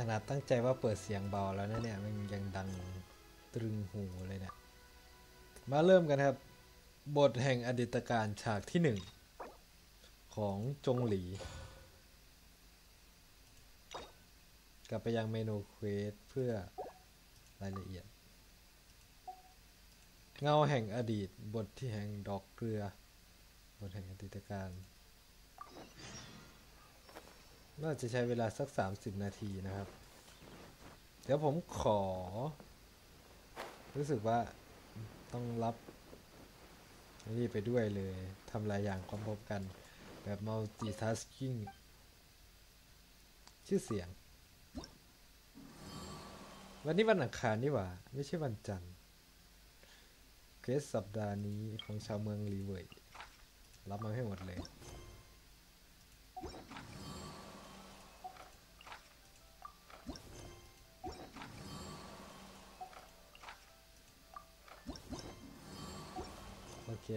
ขนาดตั้งใจว่าเปิดเสียงเบาแล้วนะเนี่ยมันยังดังตรึงหูเลยเนี่ยมาเริ่มกันครับ บทแห่งอดีตการฉากที่หนึ่งของจงหลี กลับไปยังเมนูเควสเพื่อรายละเอียด เงาแห่งอดีตบทที่แห่งดอกเกลือ บทแห่งอดีตการ น่าจะใช้เวลาสัก 30 นาทีนะครับ เดี๋ยวผมขอ รู้สึกว่าต้องรับนี่ไปด้วยเลยทำหลายอย่างความพร้อมกันแบบ multitasking ชื่อเสียง วันนี้วันอังคารนี่หว่า ไม่ใช่วันจันทร์เคสสัปดาห์นี้ของชาวเมืองรีเวยรับมาให้หมดเลย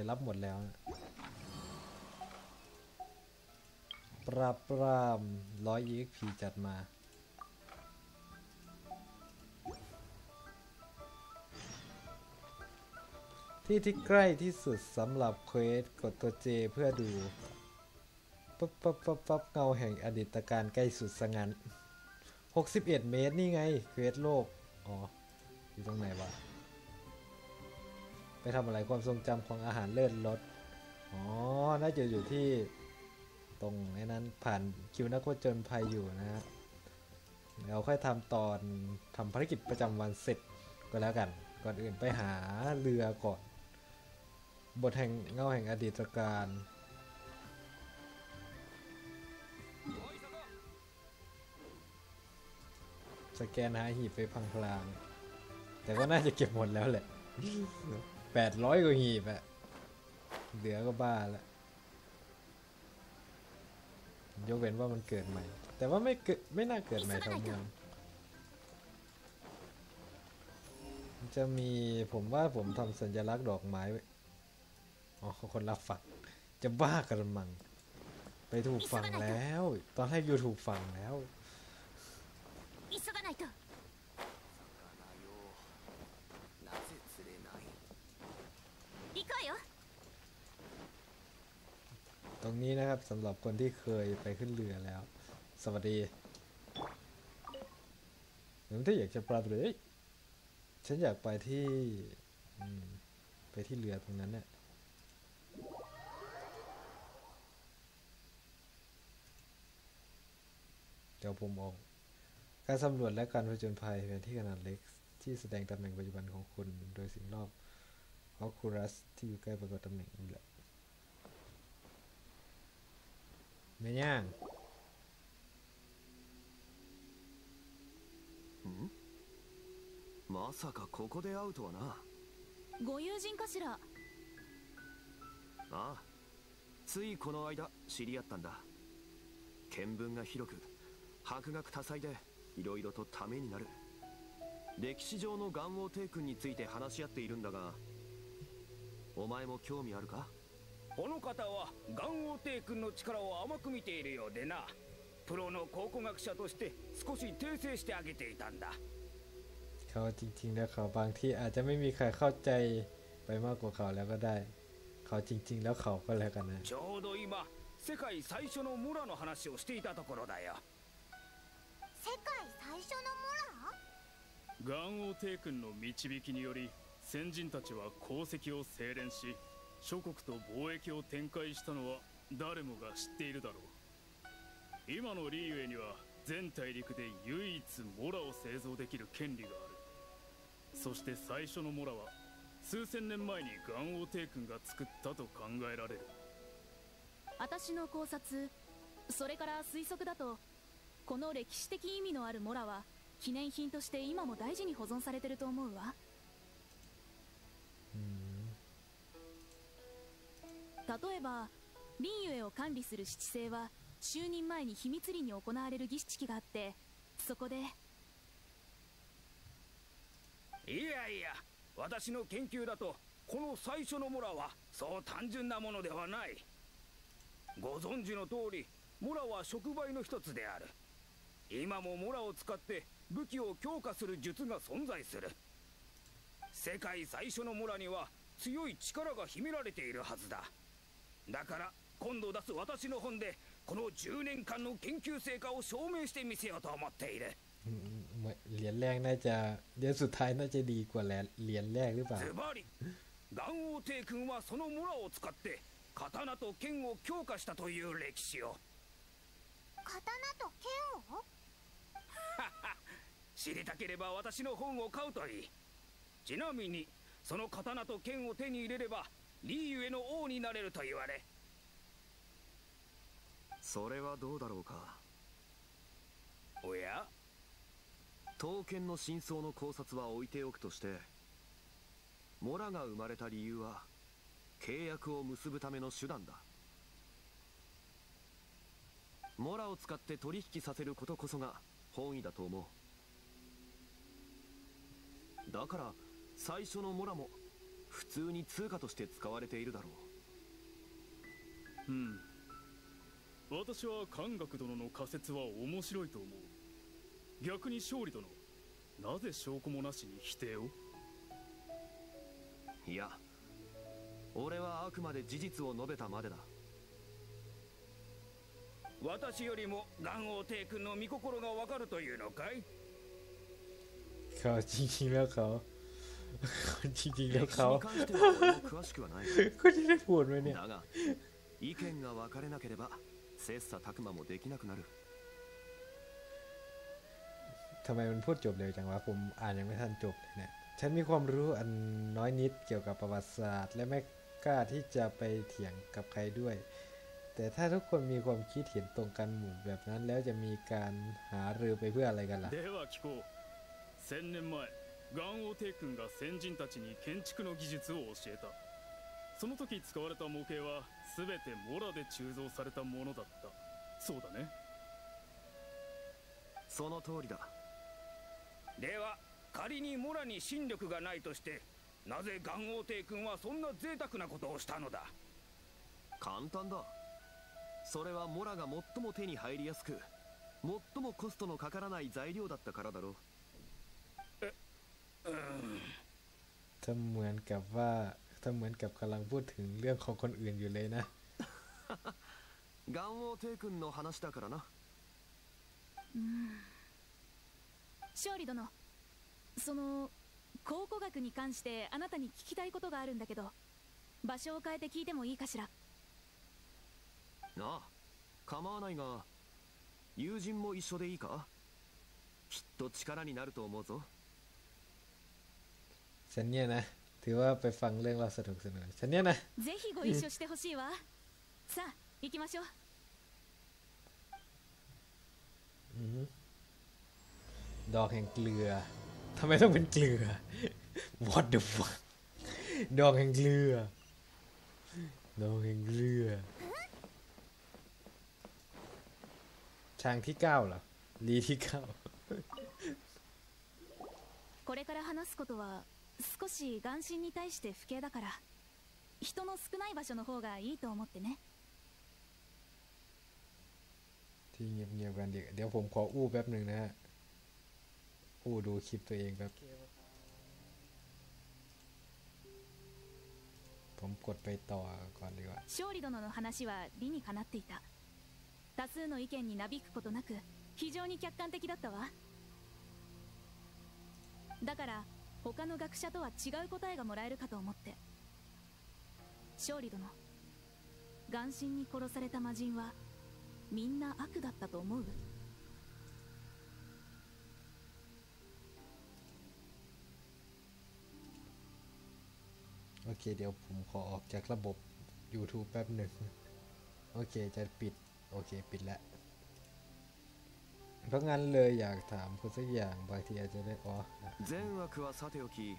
รับหมดแล้วนะปราบปรามร้อย EXP จัดมา ที่ที่ใกล้ที่สุดสำหรับเควสกดตัว J เพื่อดูปั๊บปั๊บปั๊บปั๊บเงาแห่งอดีตการใกล้สุดสงัน61เมตรนี่ไง เควสโลก อ๋อ อยู่ตรงไหนวะ ไปทำอะไรความทรงจำของอาหารเลิศรสอ๋อ น่าจะอยู่ที่ตรงไอ้นั้นผ่านคิวนักโทจนภัยอยู่นะฮะเราค่อยทำตอนทำภารกิจประจำวันเสร็จก็แล้วกัน ก่อนอื่นไปหาเรือก่อน บทแห่งเงาแห่งอดีตการสแกนหาหีบไปพังพลาง แต่ก็น่าจะเก็บหมดแล้วแหละ แปดร้อยกว่าหีบอะเหลือก็บ้าแล้วยกเว้นว่ามันเกิดใหม่ แต่ว่าไม่เกิดไม่น่าเกิดใหม่ทั้งเมืองมันจะมีผมว่าผมทำสัญลักษณ์ดอกไม้ไว้อ๋อคนละฝั่งจะบ้ากระมัง ไปถูกฝั่งแล้ว ตอนแรกอยู่ถูกฝั่งแล้ว ตรงนี้นะครับสำหรับคนที่เคยไปขึ้นเรือแล้ว สวัสดีหรือถ้าอยากจะปราบเลยฉันอยากไปที่ไปที่เรือตรงนั้นเนี่ยเดี๋ยวผมออก การสำรวจและการผจญภัยเป็นที่ขนาดเล็กที่แสดงตำแหน่งปัจจุบันของคุณโดยสิ่งรอบ akurasi kayak pagotong nih gila menyang hmm? まさかここで会うとはな。ご友人かしら？ああ。ついこの間知り合ったんだ。見聞が広く博学多彩でいろいろとためになる。歴史上の元王帝君について話し合っているんだがお前も興味あるかこの方は元王帝君の力を甘く見ているようでなプロの考古学者として少し訂正してあげていたんだ เขาจริง ๆ แล้วเขาบางที่อาจจะไม่มีใครเข้าใจไปมากกว่าเขาแล้วก็ได้ เขาจริง ๆ แล้วเขาก็แล้วกันนะ ちょうど今世界最初の村の話をしていたところだよ世界最初の元王帝君の導きにより 先人たちは功績を精錬し諸国と貿易を展開したのは誰もが知っているだろう。今のリーウェイには全大陸で唯一モラを製造できる権利がある。そして最初のモラは数千年前に元王帝君が作ったと考えられる。私の考察それから推測だとこの歴史的意味のあるモラは記念品として今も大事に保存されてると思うわ。例えばリンユエを管理する七星は就任前に秘密裏に行われる儀式があってそこでいやいや私の研究だとこの最初のモラはそう単純なものではない。ご存知の通りモラは触媒の一つである。今もモラを使って武器を強化する術が存在する。世界最初のモラには強い力が秘められているはずだだから今度出す私の本でこの10年間の研究成果を証明してみせようと思っている อืมเหมือนเหรียญแรกน่าจะเหรียญสุดท้ายน่าจะดีกว่าเหรียญแรกหรือเปล่า ズバリ元王帝君はそのモラを使って刀と剣を強化したという歴史を刀と剣を知りたければ私の本を買うといい ちなみにその刀と剣を手に入れればリーユエの王になれると言われ。それはどうだろうか？おや？刀剣の真相の考察は置いておくとしてモラが生まれた理由は契約を結ぶための手段だ。モラを使って取引させることこそが本意だと思う。だから最初のモラも普通に通貨として使われているだろう。うん。私は漢学殿の仮説は面白いと思う。逆に勝利殿なぜ証拠もなしに否定を？いや俺はあくまで事実を述べたまでだ。私よりも南王帝君の御心がわかるというのかい？顔 จริงๆแล้วเขาจริงๆแล้ว 歴史 เขา に関しては俺も詳しくはない คนที่ได้พูดไว้เนี่ย だが意見が分かれなければ切磋琢磨もできなくなる ทำไมมันพูดจบเร็วจังวะผมอ่านยังไม่ทันจบเลยเนี่ยฉันมีความรู้อันน้อยนิดเกี่ยวกับประวัติศาสตร์ และไม่กล้าที่จะไปเถียงกับใครด้วย แต่ถ้าทุกคนมีความคิดเห็นตรงกันหมู่แบบนั้น แล้วจะมีการหารือไปเพื่ออะไรกันล่ะ では聞こう千年前元王帝君が先人たちに建築の技術を教えた。その時使われた模型は全てモラで鋳造されたものだった。そうだね。その通りだ。では仮にモラに神力がないとしてなぜ元王帝君はそんな贅沢なことをしたのだ？簡単だ。それはモラが最も手に入りやすく最もコストのかからない材料だったからだろう ถ้าเหมือนกับว่าถ้าเหมือนกับกำลังพูดถึงเรื่องของคนอื่นอยู่เลยนะ 元王帝君の話だからな勝利殿その考古学に関してあなたに聞きたいことがあるんだけど場所を変えて聞いてもいいかしらああ構わないが友人も一緒でいいかきっと力になると思うぞ ฉันเนี่ยนะ ถือว่าไปฟังเรื่องเราสนุกสนุกฉันเนี่ยนะ ぜひご一緒してほしいわさあ行きましょう อือฮึดอกแห่งเกลือทำไมต้องเป็นเกลือ What the fuck ดอกแห่งเกลือ ดอกแห่งเกลือ ช้างที่เก้าเหรอ ลีที่เก้า これから話すことは 少し眼神に対して不敬だから人の少ない場所の方がいいと思ってね ที่เงียบๆกันเดี๋ยวเดี๋ยวผมขออู้แป๊บหนึ่งนะฮะ อู้ดูคลิปตัวเองครับ ผมกดไปต่อก่อนดีกว่า 勝利殿の話は理にかなっていた多数の意見になびくことなく非常に客観的だったわだから 他の学者とは違う答えがもらえるかと思って勝利殿眼神に殺された魔人はみんな悪だったと思う โอเค เดี๋ยวผมขอออกจากระบบ YouTube แป๊บหนึ่ง โอเค จะปิด โอเค ปิดแล้ว เพราะงั้นเลยอยากถามคุณสักอย่างบางทีอาจจะได้ อ๋อ 善悪はさておき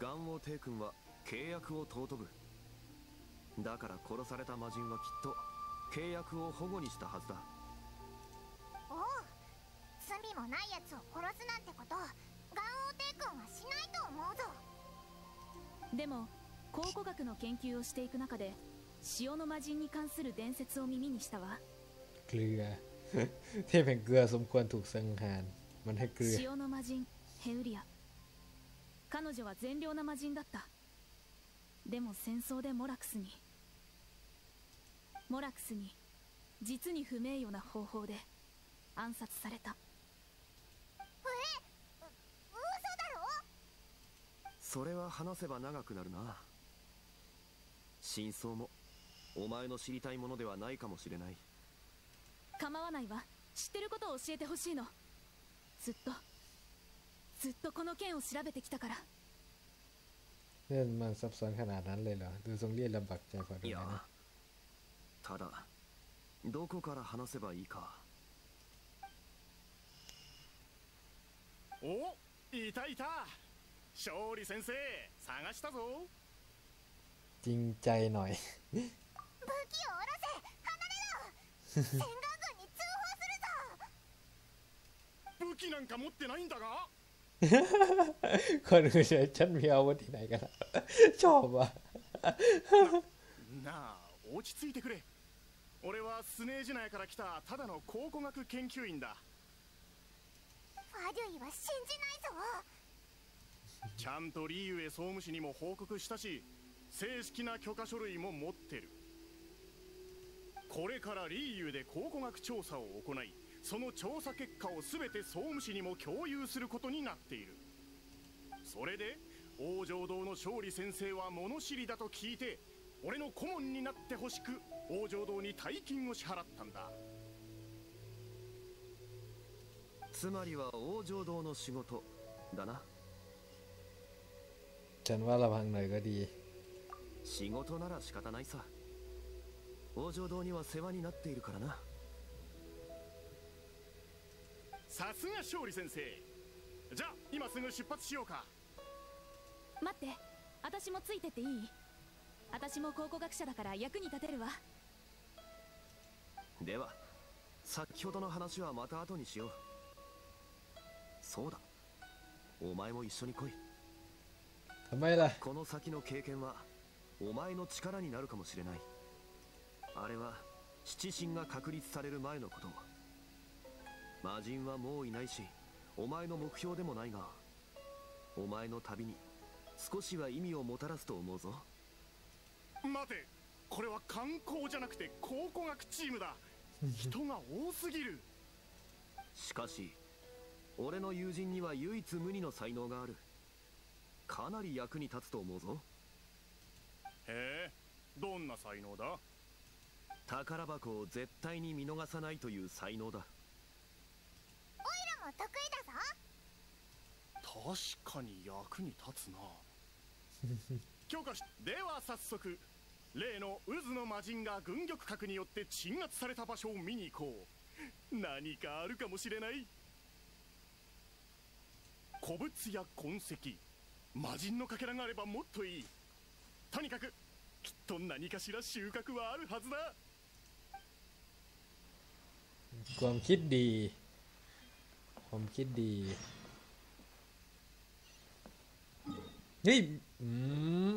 元王帝君は契約を尊ぶだから殺された魔人はきっと契約を保護にしたはずだおう罪もないやつを殺すなんてこと元王帝君はしないと思うぞでも考古学の研究をしていく中で潮の魔人に関する伝説を耳にしたわ เกลือ เทพแห่งเกลือสมควรถูกสังหาร มันให้เกลือ 潮の魔人ヘウリア彼女は善良な魔人だったでも戦争でモラクスにモラクスに実に不名誉な方法で暗殺された嘘だろそれは話せば長くなるな真相もお前の知りたいものではないかもしれない 構わないわ知ってることを教えてほしいのずっとずっとこの件を調べてきたから เรื่องมันซับซ้อนขนาดนั้นเลยเหรอ ดูทรงเรียนลำบากใจพอดู いや นะ ただどこから話せばいいかおいたいた勝利先生探したぞ จริงใจหน่อย 武器を下ろせ離れろ 武器なんか持ってないんだが คนอื่นเฉยฉันมีอาวุธที่ไหนกันอะ ชอบอ่ะ なあ落ち着いてくれ俺はスネージナヤから来たただの考古学研究員だファデュイは信じないぞちゃんとリーユエ総務士にも報告したし正式な許可書類も持ってるこれからリーユエで考古学調査を行い その調査結果を全て総務士にも共有することになっているそれで王城堂の勝利先生は物知りだと聞いて俺の顧問になってほしく王城堂に大金を支払ったんだつまりは王城堂の仕事だな ฉันว่าระวังหน่อยก็ดี 仕事なら仕方ないさ王城堂には世話になっているからな さすが勝利先生。じゃあ今すぐ出発しようか。待って。私もついてっていい？私も考古学者だから役に立てるわ。では先ほどの話はまた後にしよう。そうだ。お前も一緒に来い。お前だこの先の経験はお前の力になるかもしれない。あれは七神が確立される前のこと。魔人はもういないしお前の目標でもないがお前の旅に少しは意味をもたらすと思うぞ。待てこれは観光じゃなくて考古学チームだ。人が多すぎる。しかし俺の友人には唯一無二の才能がある。かなり役に立つと思うぞ。へえどんな才能だ？宝箱を絶対に見逃さないという才能だも得意だぞ確かに役に立つな強化しでは早速例の渦の魔人が軍玉閣によって鎮圧された場所を見に行こう何かあるかもしれない古物や痕跡魔人のかけらがあればもっといいとにかくきっと何かしら収穫はあるはずだ ความคิดดี ความคิดดีเฮ้ย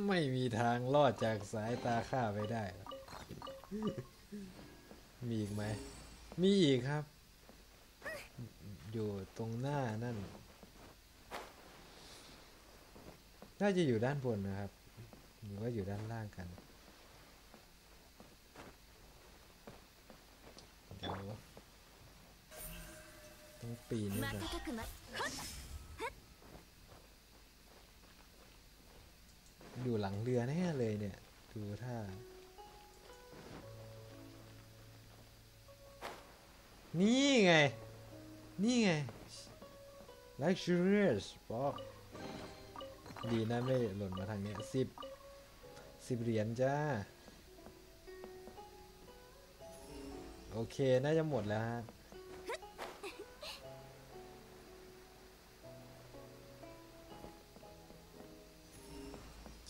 ไม่มีทางรอดจากสายตาข้าไปได้ มีอีกไหม มีอีกครับ อยู่ตรงหน้านั่น น่าจะอยู่ด้านบนนะครับ หรือว่าอยู่ด้านล่างกันเดี๋ยว้องปีนนะอยู่หลังเรือแน่เลยเนี่ย ดูท่า นี่ไง นี่ไง luxurious บอกดีนะไม่หล่นมาทางนี้สิบสิบเหรียญจ้า โอเค น่าจะหมดแล้วฮะ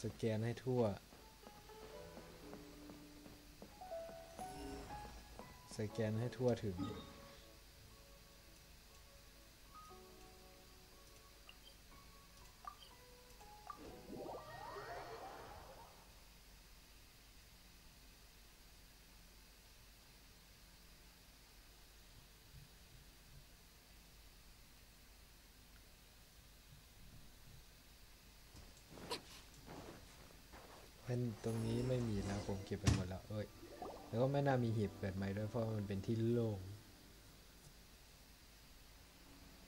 สแกนให้ทั่ว สแกนให้ทั่วถึง ตรงนี้ไม่มีแล้วผมเก็บไปหมดแล้ว เอ้ย แล้วก็ไม่น่ามีหีบเกิดใหม่ด้วยเพราะว่ามันเป็นที่โล่ง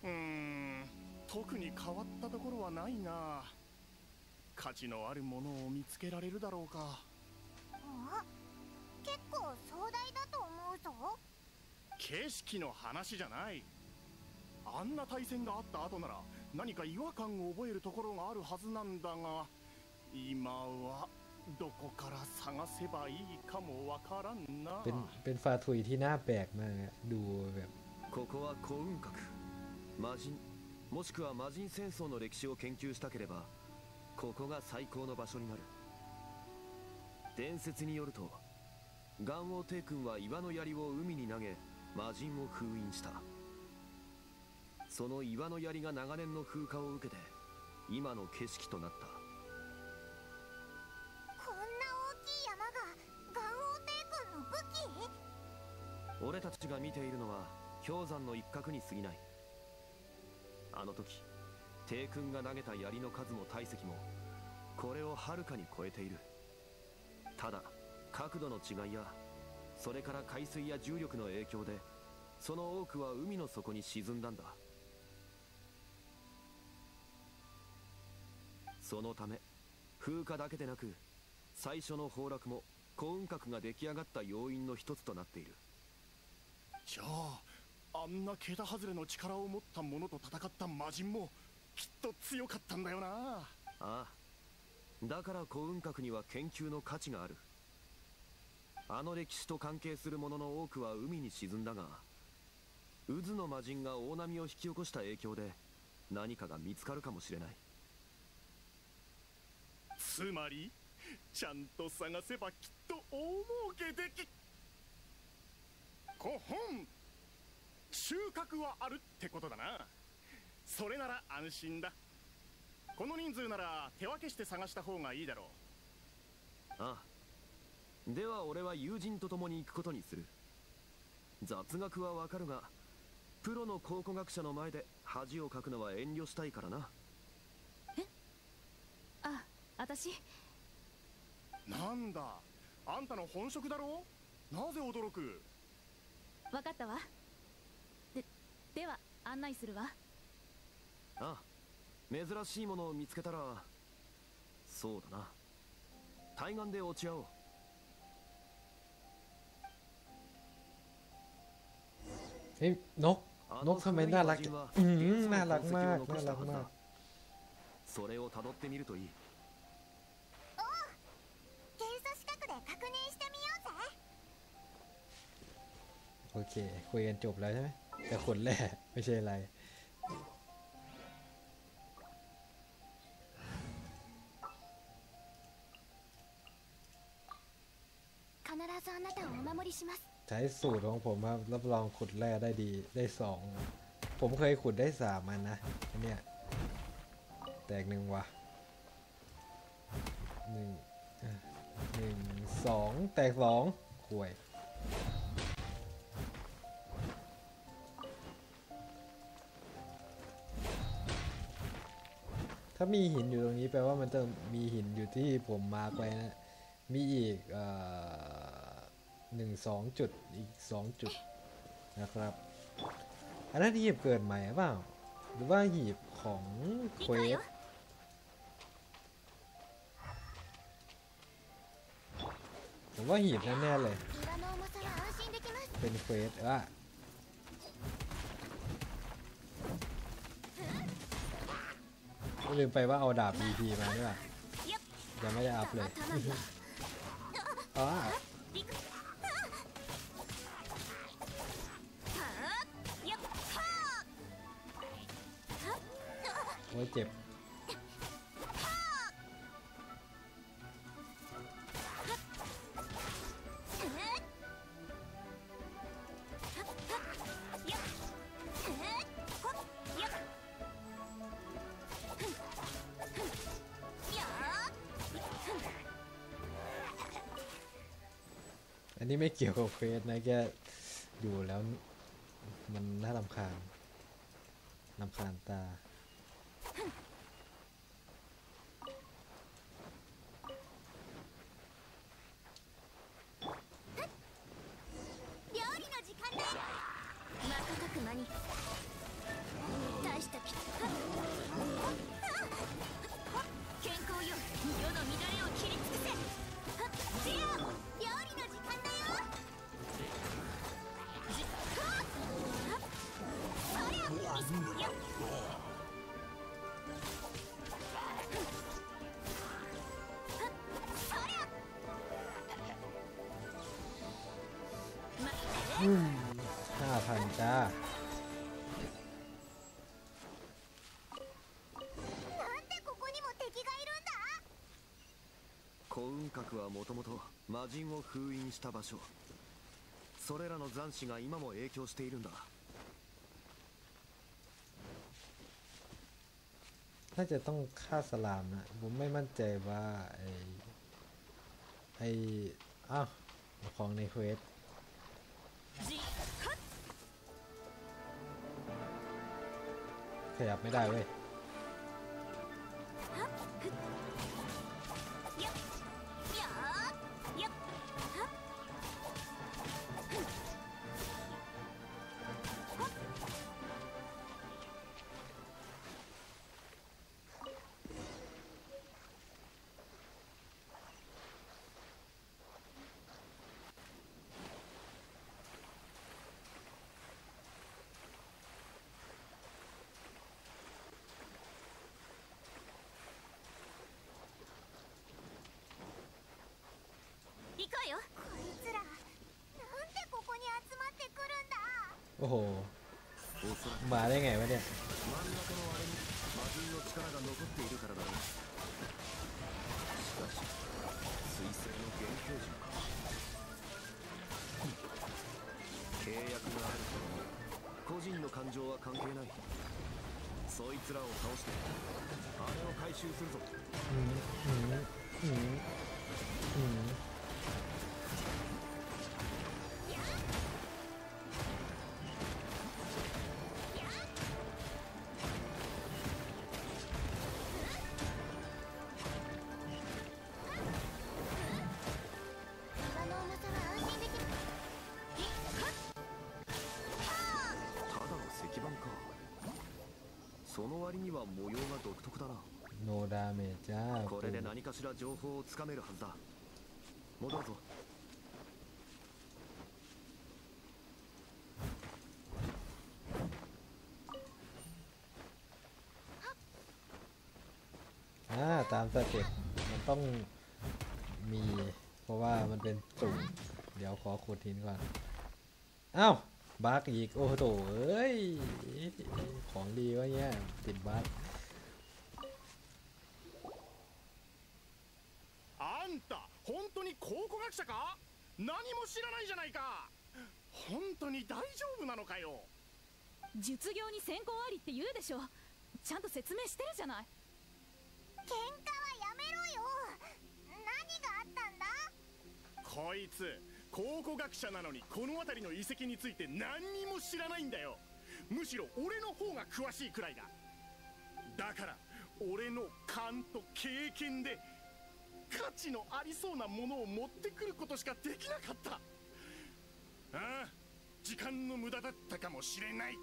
うーん特に変わったところはないな価値のあるものを見つけられるだろうかあ結構壮大だと思うぞ景色の話じゃないあんな対戦があった後なら何か違和感を覚えるところがあるはずなんだが今は どこから探せばいいかもわからんな เป็นเป็นฟาทุยที่น่าแปลกมากอะดูแบบ ここは幸運閣魔人もしくは魔人戦争の歴史を研究したければここが最高の場所になる伝説によると元王帝君は岩の槍を海に投げ魔人を封印したその岩の槍が長年の風化を受けて今の景色となった 俺たちが見ているのは氷山の一角に過ぎない。あの時帝君が投げた槍の数も体積もこれをはるかに超えている。ただ角度の違いやそれから海水や重力の影響でその多くは海の底に沈んだんだ。そのため風化だけでなく最初の崩落も幸運閣が出来上がった要因の一つとなっている。じゃああんな桁外れの力を持った者と戦った魔人もきっと強かったんだよな。ああだから幸運閣には研究の価値がある。あの歴史と関係するものの多くは海に沈んだが渦の魔人が大波を引き起こした影響で何かが見つかるかもしれない。つまりちゃんと探せばきっと大儲けできこほん収穫はあるってことだな。それなら安心だ。この人数なら手分けして探した方がいいだろああ。では俺は友人と共に行くことにする。雑学はわかるがプロの考古学者の前で恥をかくのは遠慮したいからな。あ私？うなんだ。あんたの本職だろ？なぜ驚く？分かったわででは案内するわああ珍しいものを見つけたらそうだな対岸で落ち合おう เฮ้ยนก あ นกทำไมน่ารักจังอืมน่ารักมาก น่ารักมาก それを辿ってみるといい โอเค คุยกันจบแล้วใช่ไหมแต่ขนแร่ไม่ใช่อะไร ใช้สูตรของผมครับ รับรองขุดแร่ได้ดีได้สอง ผมเคยขุดได้สามมันนะอันเนี้ยแตกหนึ่งวะหนึ่งหนึ่งสองแตกสองข่วย ถ้ามีหินอยู่ตรงนี้แปลว่ามันจะมีหินอยู่ที่ผมมาไปนะ มีอีกหนึ่งสองจุดอีกสองจุดนะครับ อันนั้นหีบเกิดใหม่หรือเปล่า หรือว่าหีบของเควสผมว่าหีบแน่เลย เป็นเควสอะ ลืมไปว่าเอาดาบ BP มาด้วยยังไม่ได้อัพเลยอ๋อโอ้ยเจ็บ ไม่เกี่ยวกับเควสนะแค่อยู่แล้วมันน่าลำคาญลำคาญตา 幸運閣はもともと魔人を封印した場所それらの残滓が今も影響しているんだ ถ้าจะต้องฆ่าสลามนะผมไม่มั่นใจว่าไอไออ้าวของในเควสขยับไม่ได้เว้ย โอ้โห おそらく มาได้ไงวะเนี่ย 真ん中のあれに魔人の力が残っているからだろうしかし彗星の原型人か契約があるから個人の感情は関係ないそいつらを倒してあれを回収するぞ อืมอืมอืมอืม โนดาเมจจ้า これで何かしら情報をつかめるはずだ戻るぞ อ่าตามสเต็ปมันต้องมี เพราะว่ามันเป็นสุ่มเดี๋ยวขอขุดหินก่อน อ้าวบักอีก โอ้โหเอ้ย ของดีวะเนี่ยติดบัก んた本当に考古学者か？何も知らないじゃないか。本当に大丈夫なのかよ。術業に先行ありって言うでしょ。ちゃんと説明してるじゃない。喧嘩はやめろよ。何があったんだ？こいつ考古学者なのにこの辺りの遺跡について何にも知らないんだよ。むしろ俺の方が詳しいくらいだ。だから俺の勘と経験で価値のありそうなものを持ってくることしかできなかったああ時間の無駄だったかもしれない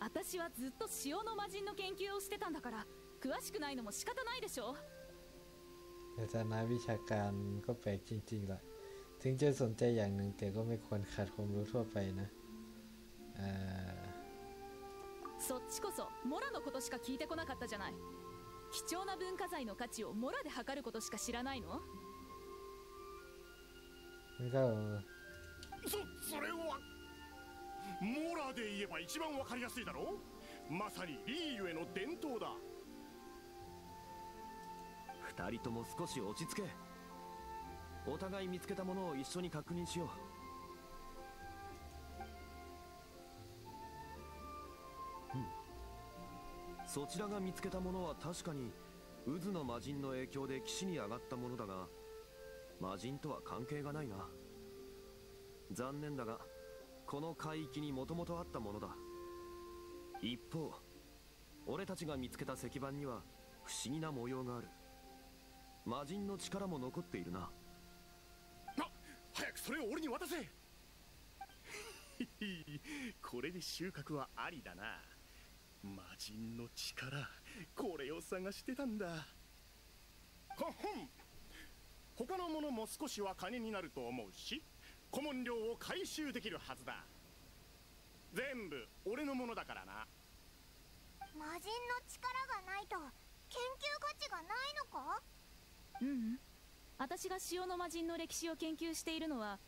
私はずっと塩の魔人の研究をしてたんだから詳しくないのも仕方ないでしょ แต่จะนักวิชาการก็แปลกจริงๆแหละถึงจะสนใจอย่างหนึ่งแต่ก็ไม่ควรขาดความรู้ทั่วไปนะเอ่อ そっちこそモラのことしか聞いてこなかったじゃない 貴重な文化財の価値をモラで測ることしか知らないの？そそれはモラで言えば一番わかりやすいだろ？まさにリーユへの伝統だ。二人とも少し落ち着け。お互い見つけたものを一緒に確認しようそちらが見つけたものは確かに渦の魔人の影響で岸に上がったものだが魔人とは関係がないな。残念だがこの海域にもともとあったものだ。一方俺たちが見つけた石板には不思議な模様がある。魔人の力も残っているな。な早くそれを俺に渡せ。これで収穫はありだな。魔人の力これを探してたんだ。はっほん。他のものも少しは金になると思うし古文料を回収できるはずだ。全部俺のものだからな。力がないと研究価値がないのか？ううん。私が潮の魔人の歴史を研究しているのは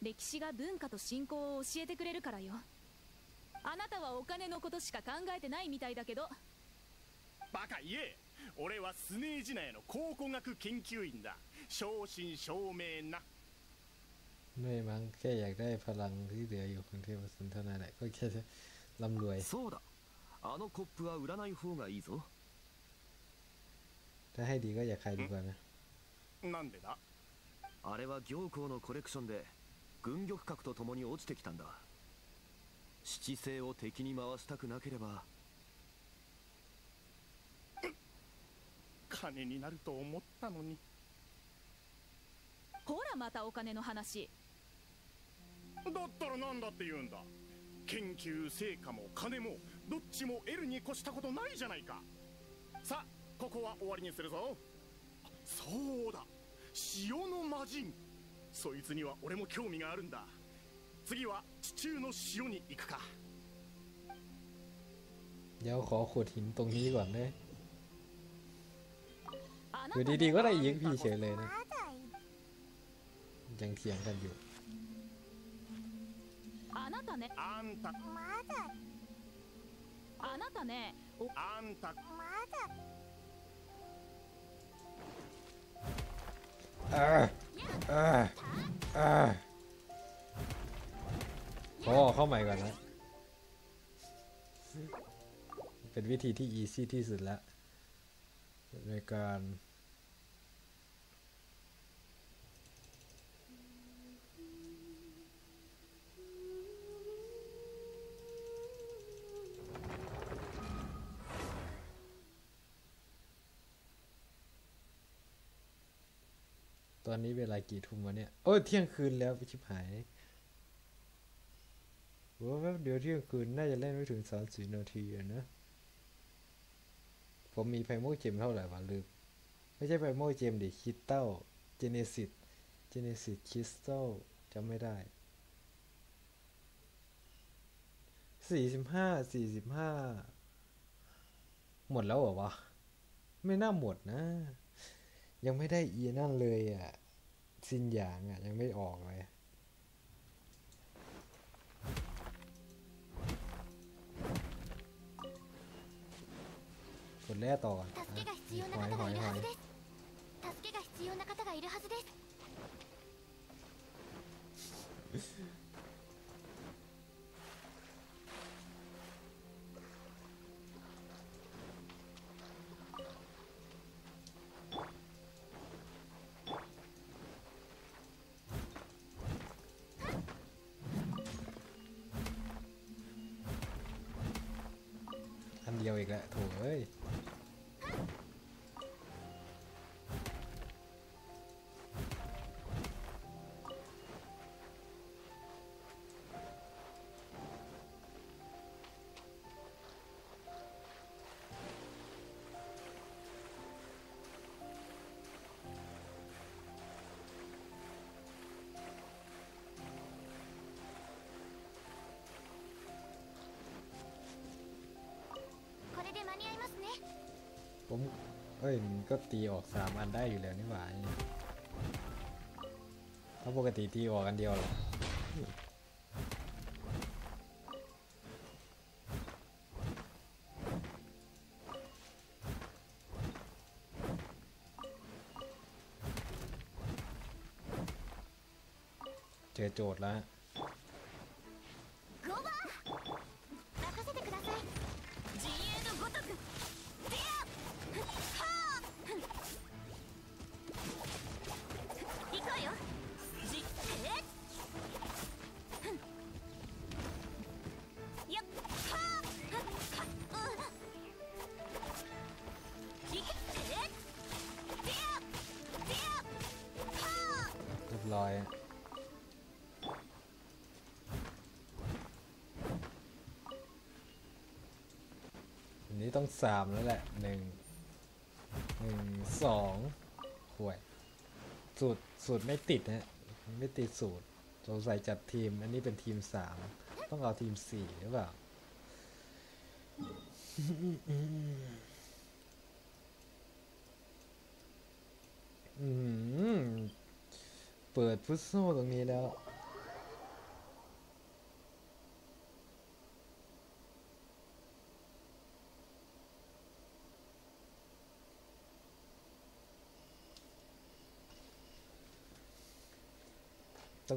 歴史が文化と信仰を教えてくれるからよあなたはお金のことしか考えてないみたいだけどバカ言え俺はスネージナヤの考古学研究員だ正真正銘な ไม่มั้งแค่อยากได้พลังที่เหลืออยู่ของเทวสุนทรนั่นแหละก็แค่จะร่ำรวย そうだあのコップは売らない方がいいぞ ถ้าให้ดีก็อย่าใครดีกว่านะ なんでだあれは行幸のコレクションで軍玉閣と共に落ちてきたんだ 七星を敵に回したくなければ金になると思ったのにほらまたお金の話だったらなんだって言うんだ研究成果も金もどっちも得るに越したことないじゃないかさあここは終わりにするぞそうだ潮の魔人そいつには俺も興味があるんだ次は地中の潮に行くか เดี๋ยวขอขุดหินตรงนี้ก่อนนะ あな อยู่ た ดีๆ ね ก็ได้ยิงพี่เฉยเลยนะ まだい ยังเถียงกันอยู่ あなたねあんたまだあなたねおあんたまだ อ่าอ่ าอ่าขอเข้าใหม่ก่อนนะเป็นวิธีที่อีซี่ที่สุดแล้วในการตอนนี้เวลากี่ทุ่มวะเนี่ย โอ้ยเที่ยงคืนแล้วชิบหาย ว่าแป๊บเดียวเที่ยงคืนน่าจะเล่นไม่ถึงสามสิบนาทีอะนะ ผมมีไพโมเจมเท่าไหร่วะลืม ไม่ใช่ไพโมเจมดิคิตเต้าเจเนซิสเจเนซิสคริสตัลจำไม่ได้สี่สิบห้าสี่สิบห้าหมดแล้วเหรอวะ ไม่น่าหมดนะ ยังไม่ได้อีนั่นเลยอะ สินหยางอะ ยังไม่ออกเลย これレアタワーがから、助けが必要な方がいるはずです、はいはい、助けが必要な方がいるはずです ผมเอ้ยมันก็ตีออกสามอันได้อยู่แล้วนี่หว่าถ้าปกติตีออกอันเดียวหรอเจอโจทย์แล้ว ต้องสามแล้วแหละหนึ่งหนึ่งสองห่วยสูตรสูตรไม่ติดนะไม่ติดสูตรสงสัยจัดทีม อันนี้เป็นทีมสามต้องเอาทีมสี่หรือเปล่าอืมเปิดฟุตโซตรงนี้แล้ว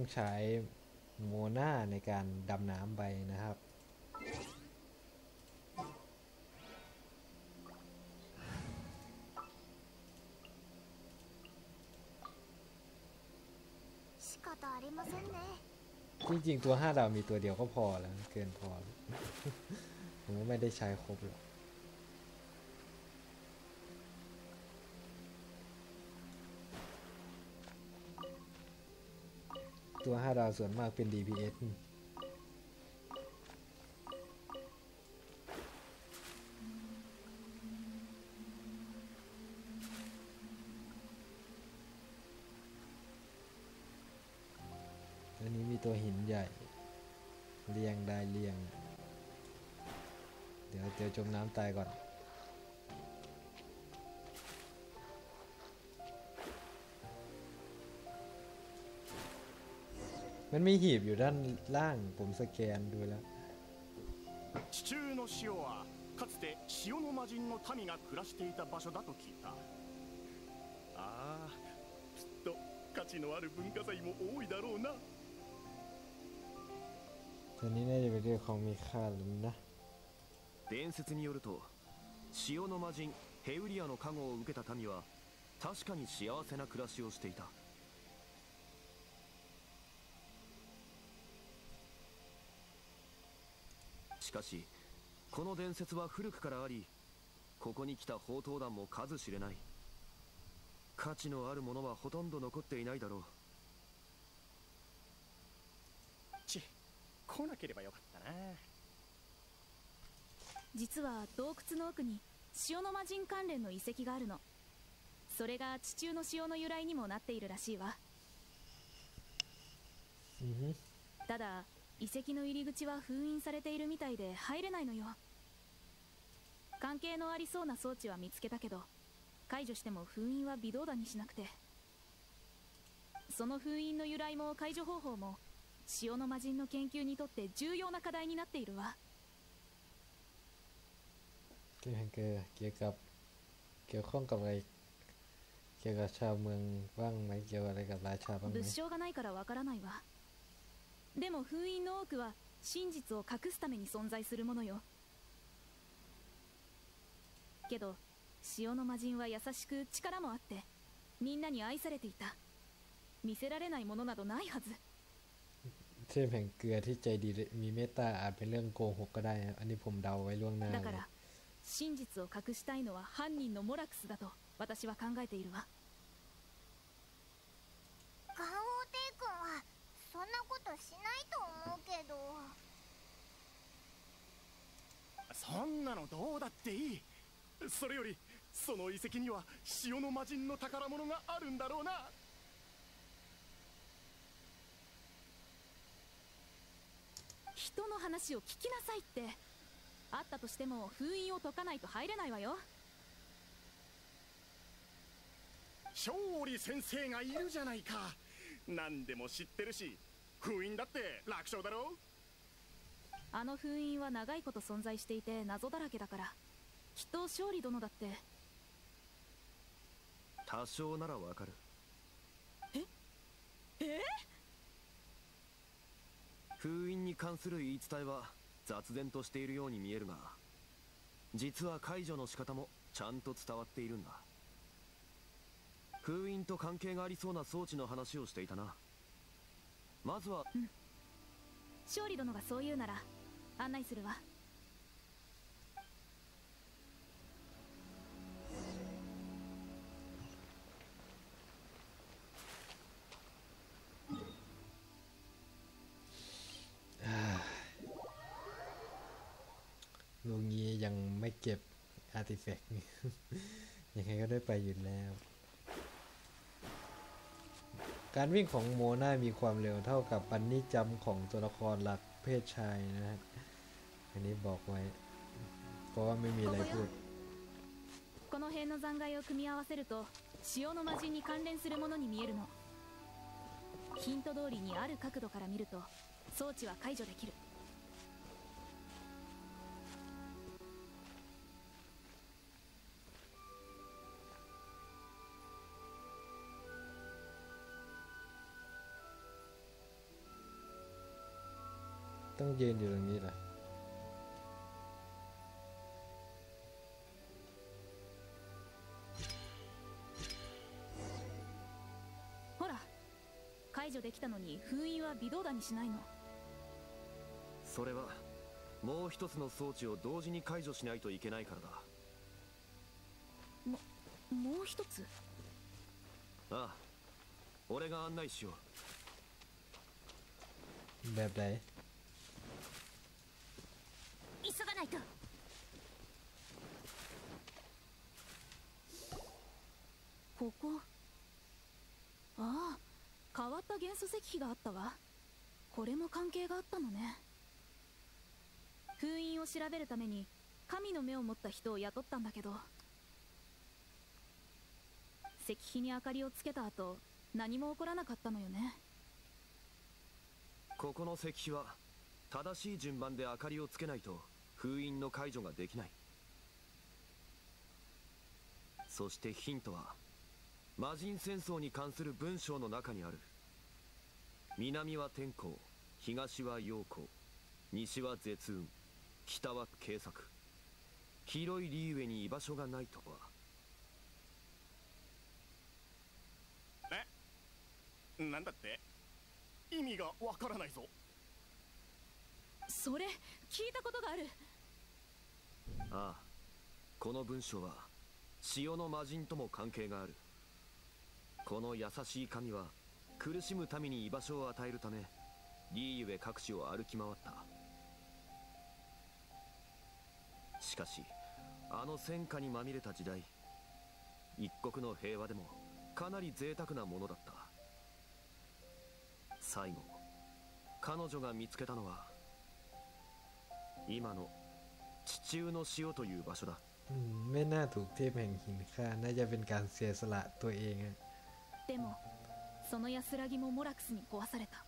องใช้โมนาในการดำน้ำไปนะครับ จริงๆ ตัว 5 ดาวมีตัวเดียวก็พอแล้ว เกินพอ ผมก็ไม่ได้ใช้ครบหรอก ตัว 5 ดาวส่วนมากเป็น DPS อันนี้มีตัวหินใหญ่ เรียงได้เรียง เดี๋ยวเดี๋ยวจมน้ำตายก่อน มันมีหีบอยู่ด้านล่างผมสแกนดูแล้ว 地中の塩はかつて塩の魔人の民が暮らしていた場所だと聞いたああきっと価値のある文化財も多いだろうな ตัวนี้น่าจะเป็นเรื่องของมีค่าหรือนะ 伝説によると塩の魔人ヘウリアの加護を受けた民は確かに幸せな暮らしをしていた しかしこの伝説は古くからありここに来た宝刀団も数知れない。価値のあるものはほとんど残っていないだろう。ち来なければよかったな。実は洞窟の奥に塩の魔人関連の遺跡があるの。それが地中の塩の由来にもなっているらしいわ、うん、ただ遺跡の入り口は封印されているみたいで入れないのよ。関係のありそうな装置は見つけたけど解除しても封印は微動だにしなくて。その封印の由来も解除方法も潮の魔人の研究にとって重要な課題になっているわ。เกี่ยวกับเกี่ยวข้องกับอะไรเกี่ยวกับชาวเมืองบ้างไหมเกี่ยวอะไรกับราชาบ้างไหม物証がないからわからないわ。でも封印の多くは真実を隠すために存在するものよけど潮の魔人は優しく力もあってみんなに愛されていた見せられないものなどないはず เทพแห่งเกลือที่ใจดีและมีเมตตาอาจเป็นเรื่องโกหกก็ได้นะอันนี้ผมเดาไว้ล่วงหน้า だ เล か ย ら真実を隠したいのは犯人のモラクスだと私は考えているわガンオーテイ君は そんなことしないと思うけど。そんなのどうだっていい。それよりその遺跡には塩の魔人の宝物があるんだろうな。人の話を聞きなさいって。あったとしても封印を解かないと入れないわよ。勝利先生がいるじゃないか。何でも知ってるし封印だって楽勝だろ？あの封印は長いこと存在していて謎だらけだから。きっと勝利殿だって。多少ならわかる。え？封印に関する言い伝えは雑然としているように見えるが実は解除の仕方もちゃんと伝わっているんだ。封印と関係がありそうな装置の話をしていたなまずは勝利殿がそう言うなら案内するわลุงนี้ยังไม่เก็บอาร์ติแฟกต์ ยังไงก็ได้ไปอยู่แล้ว การวิ่งของโมนามีความเร็วเท่ากับบันนี่จัมป์ของตัวละครหลักเพศชายนะฮะ อันนี้บอกไว้ เพราะว่าไม่มีอะไรพูด この辺の残骸を組み合わせると潮の魔人に関連するものに見えるのヒント通りにある角度から見ると装置は解除できる ต้องยืนอยู่ตรงนี้เหรอ ほら解除できたのに封印は微動だにしないのそれはもう一つの装置を同時に解除しないといけないからだもう一つああ俺が案内しよう แบบไหน 急がないと。ここ？ああ変わった元素石碑があったわ。これも関係があったのね。封印を調べるために神の目を持った人を雇ったんだけど。石碑に明かりをつけた後何も起こらなかったのよね。ここの石碑は正しい順番で明かりをつけないと封印の解除ができない。そしてヒントは魔人戦争に関する文章の中にある。南は天候東は陽光西は絶運北は計作広い理由に居場所がないとは。なんだって？意味がわからないぞ。それ聞いたことがあるああ。この文章は潮の魔人とも関係がある。この優しい神は苦しむ民に居場所を与えるためリーユへ各地を歩き回った。しかしあの戦火にまみれた時代一国の平和でもかなり贅沢なものだった。最後彼女が見つけたのは今の地中の塩という場所だ อืมไม่น่าถูกเทพแห่งหินฆ่าน่าจะเป็นการเสียสละตัวเองอะ でもその安らぎもモラクスに壊された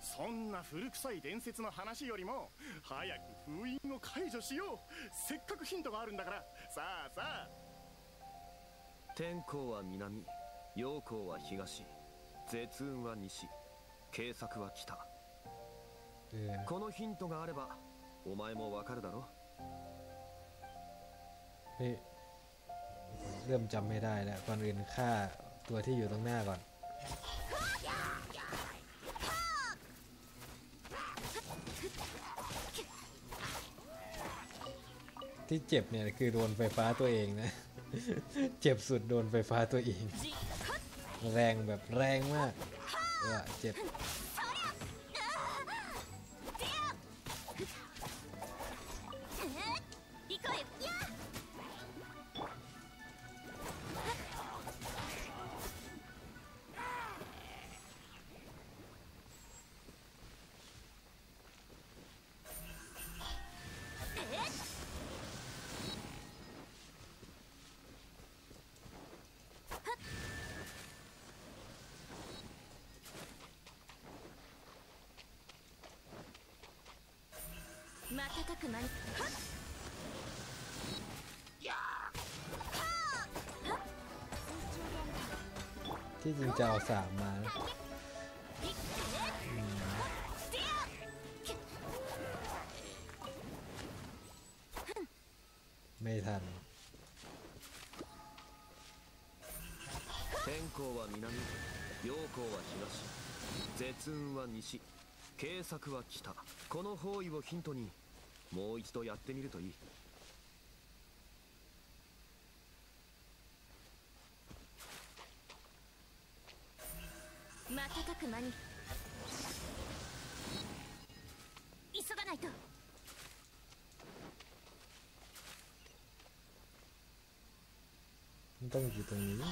そんな古臭い伝説の話よりも早く封印を解除しようせっかくヒントがあるんだからさあさあ天候は南陽光は東絶運は西計作は北 เออ このヒントがあればお前もわかるだろ เฮ้ยเริ่มจำไม่ได้แล้วก่อนอื่นฆ่าตัวที่อยู่ตรงหน้าก่อน ที่เจ็บเนี่ยคือโดนไฟฟ้าตัวเองนะ เจ็บสุดโดนไฟฟ้าตัวเอง แรงแบบแรงมากเออเจ็บ く間に ที่จริงจะเอาสามมานะไม่ทัน 天候は南陽光は東絶運は西計作は北この方位をヒントに もう一度やってみるといい。瞬く間に。急がないと。当然是朋友。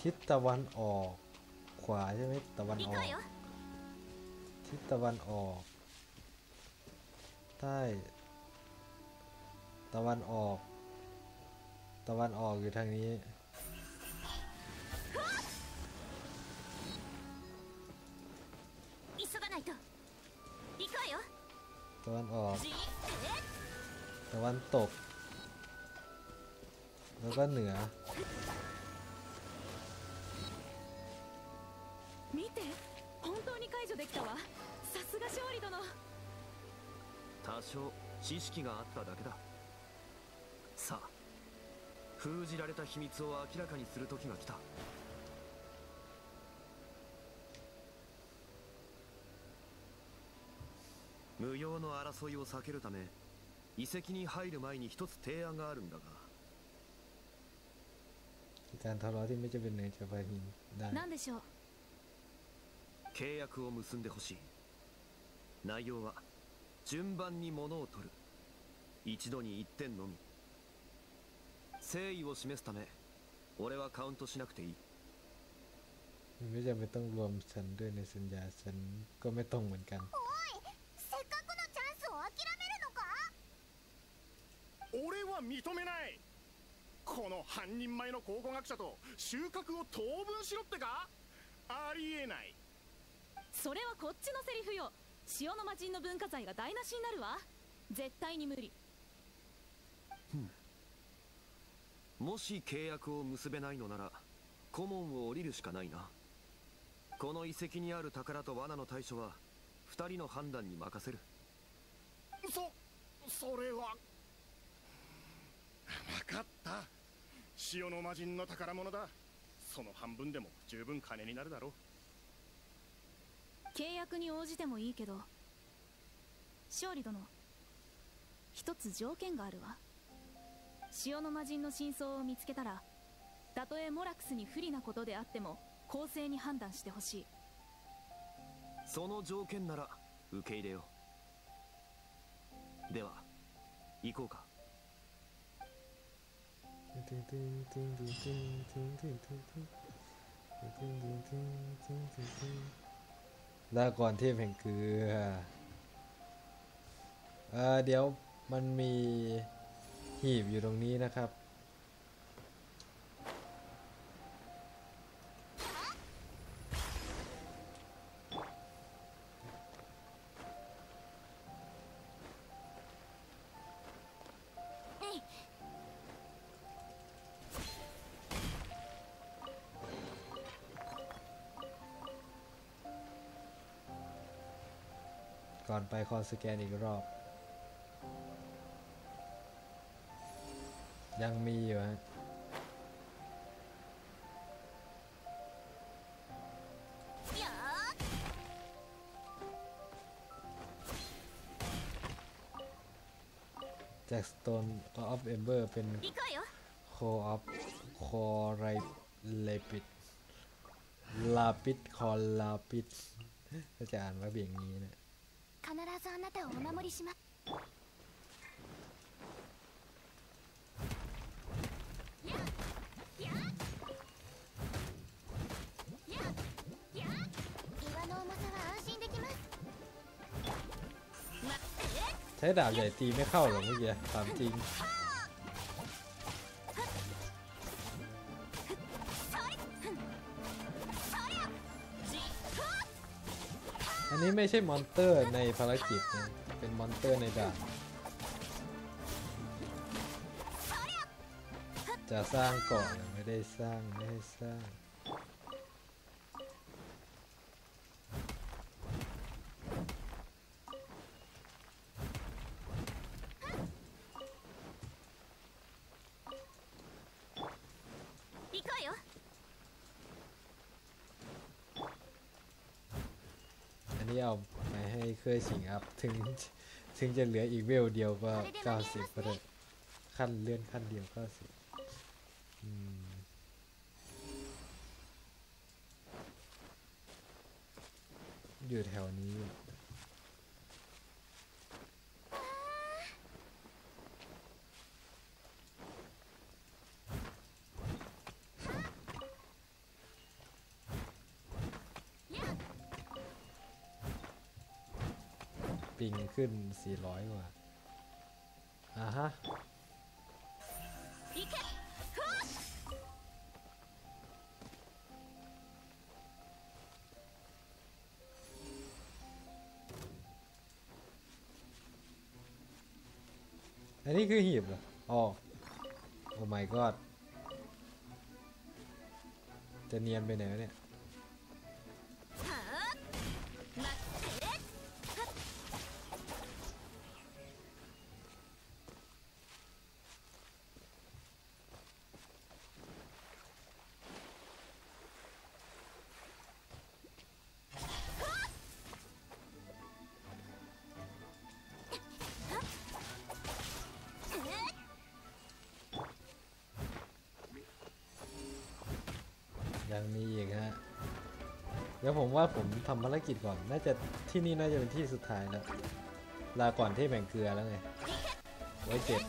ทิศตะวันออก ขวาใช่ไหมตะวันออก ทิศตะวันออก ใต้ ตะวันออก ตะวันออกอยู่ทางนี้ ตะวันออก ตะวันตก แล้วก็เหนือ 見て。本当に解除できたわ。さすが勝利殿。多少知識があっただけだ。さあ封じられた秘密を明らかにする時が来た。無用の争いを避けるため遺跡に入る前に一つ提案があるんだが。何でしょう。契約を結んでほしい内容は順番に物を取る一度に一点のみ誠意を示すため俺はカウントしなくていい ไม่จำเป็นต้องรวมฉันด้วยในสัญญาฉันก็ไม่ต้องเหมือนกัน せっかくのチャンスを諦めるのか俺は認めないこの半人前の考古学者と収穫を当分しろってかありえない それはこっちのセリフよ。塩の魔人の文化財が台無しになるわ。絶対に無理。もし契約を結べないのなら顧問を降りるしかないな。この遺跡にある宝と罠の対処は二人の判断に任せる。そそれは。分かった。潮の魔人の宝物だ。その半分でも十分金になるだろう契約に応じてもいいけど勝利殿一つ条件があるわ。塩の魔人の真相を見つけたらたとえモラクスに不利なことであっても公正に判断してほしい。その条件なら受け入れよう。では行こうか ลาก่อนเทพแห่งเกลือเออเดี๋ยวมันมีหีบอยู่ตรงนี้นะครับ อนไปคอสแกนอีกรอบ ยังมีอยู่ฮะแจ็คสโตนออฟเอมเบอร์เป็นคออฟคอไรเลปิดลาปิดคอลาปิดถ้าจะอ่านว่าเบี่ยงนี้นะ なたをお守りしますやっやっやっやっ岩の重さは安心できますまえ ใช้ดาบใหญ่ตีไม่เข้าหรอกเมื่อกี้ถามจริง นี่ไม่ใช่มอนเตอร์ในภารกิจนะเป็นมอนเตอร์ในดาน จะสร้างก่อนไม่ได้สร้างไม่ได้สร้าง行เอาไปให้เคย ชิงอัพถึงถึงจะเหลืออีกเวลเดียวก็90ก็เลยขั้นเลื่อนขั้นเดียวก็สิบอยู่แถวนี้ ขึ้น 400 กว่า อะฮะ อันนี้คือหีบเหรอ อ๋อ โอ้ my god จะเนียนไปไหนเนี่ย ยังมีอีกฮะเดี๋ยวผมว่าผมทำภารกิจก่อน น่าจะที่นี่น่าจะเป็นที่สุดท้ายแล้วลาก่อนที่แบ่งเกลือแล้วไงไว้เจ็บ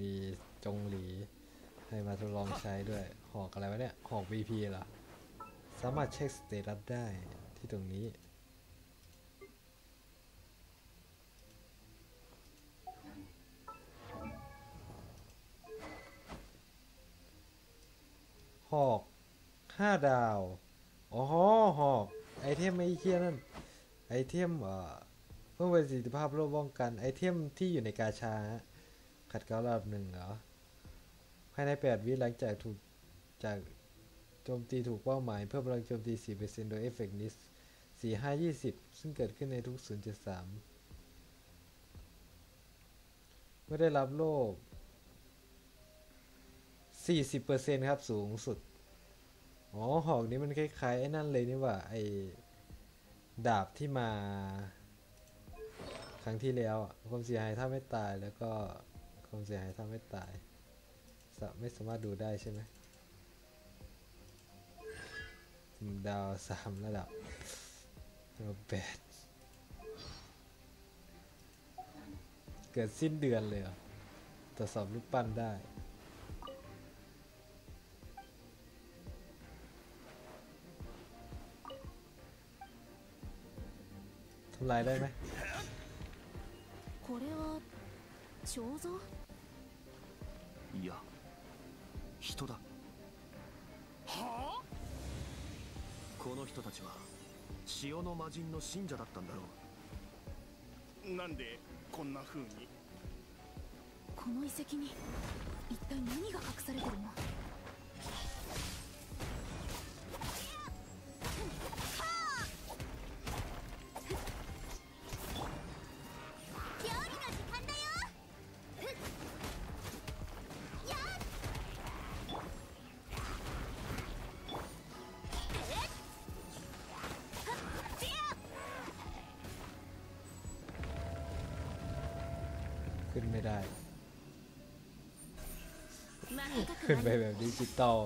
มีจงหลีให้มาทดลองใช้ด้วยหอกอะไรวะเนี่ยหอก VP เหรอ สามารถเช็คสเตตัสได้ที่ตรงนี้ หอกห้าดาวอ๋อหอกไอเทมไอ้เคียนั่น ไอเทมเอ่อเพิ่มประสิทธิภาพโล่ป้องกัน ไอเทมที่อยู่ในกาชาฮะ ขัดเกลาระดับหนึ่งเหรอ ภายใน 8 วิหลังจากถูกจากโจมตีถูกเป้าหมาย เพิ่มพลังโจมตี 4%โดยเอฟเฟกต์นิส4 5 20 ซึ่งเกิดขึ้นในทุก 0.3 เมื่อได้รับโลก40%ครับ สูงสุด อ๋อ หอกนี้มันคล้ายๆ ไอ้นั่นเลยนี่ว่า ไอ้ดาบที่มา ครั้งที่แล้วความเสียหายถ้าไม่ตายแล้วก็ ความเสียหายถ้าไม่ตายสะไม่สามารถดูได้ใช่ไหมหนึ่งดาวสามระดับดาวแปดเกิดสิ้นเดือนเลยเหรอตรวจสอบรูปปั้นได้ ทำลายได้ไหม これは彫像 いや人だ。はこの人たちは潮の魔人の信者だったんだろう。あなんでこんな風に？この遺跡に一体何が隠されてるの？ึ้นไปแบบดิจิตอล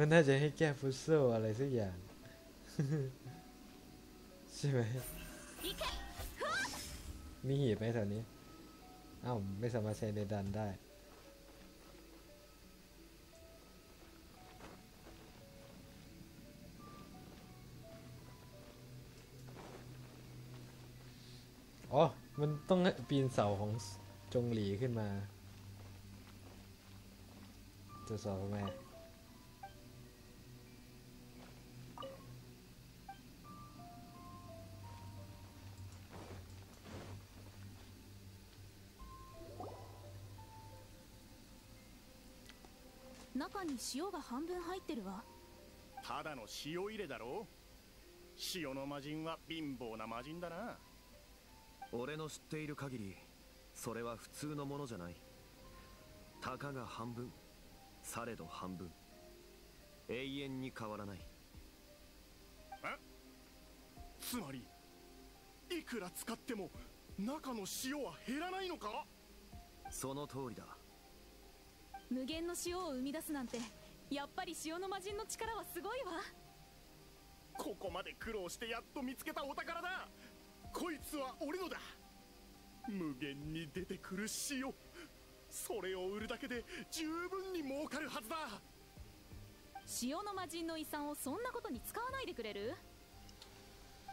มันน่าจะให้แก้ฟุตเซลอะไรสักอย่าง ใช่ไหมมีหีบไหมแถวนี้อ้าวไม่สามารถใช้ในดันได้ อ๋อ มันต้องปีนเสาของจงหลีขึ้นมา ってさおめえ中に塩が半分入ってるわ。ただの塩入れだろ？塩の魔人は貧乏な魔人だな。俺の知っている限りそれは普通のものじゃない。たかが半分。されど半分。永遠に変わらない。つまりいくら使っても中の塩は減らないのか？その通りだ。無限の塩を生み出すなんてやっぱり塩の魔人の力はすごいわ。ここまで苦労してやっと見つけたお宝だ。こいつは俺のだ。無限に出てくる塩それを売るだけで十分に儲かるはずだ。塩の魔人の遺産をそんなことに使わないでくれる？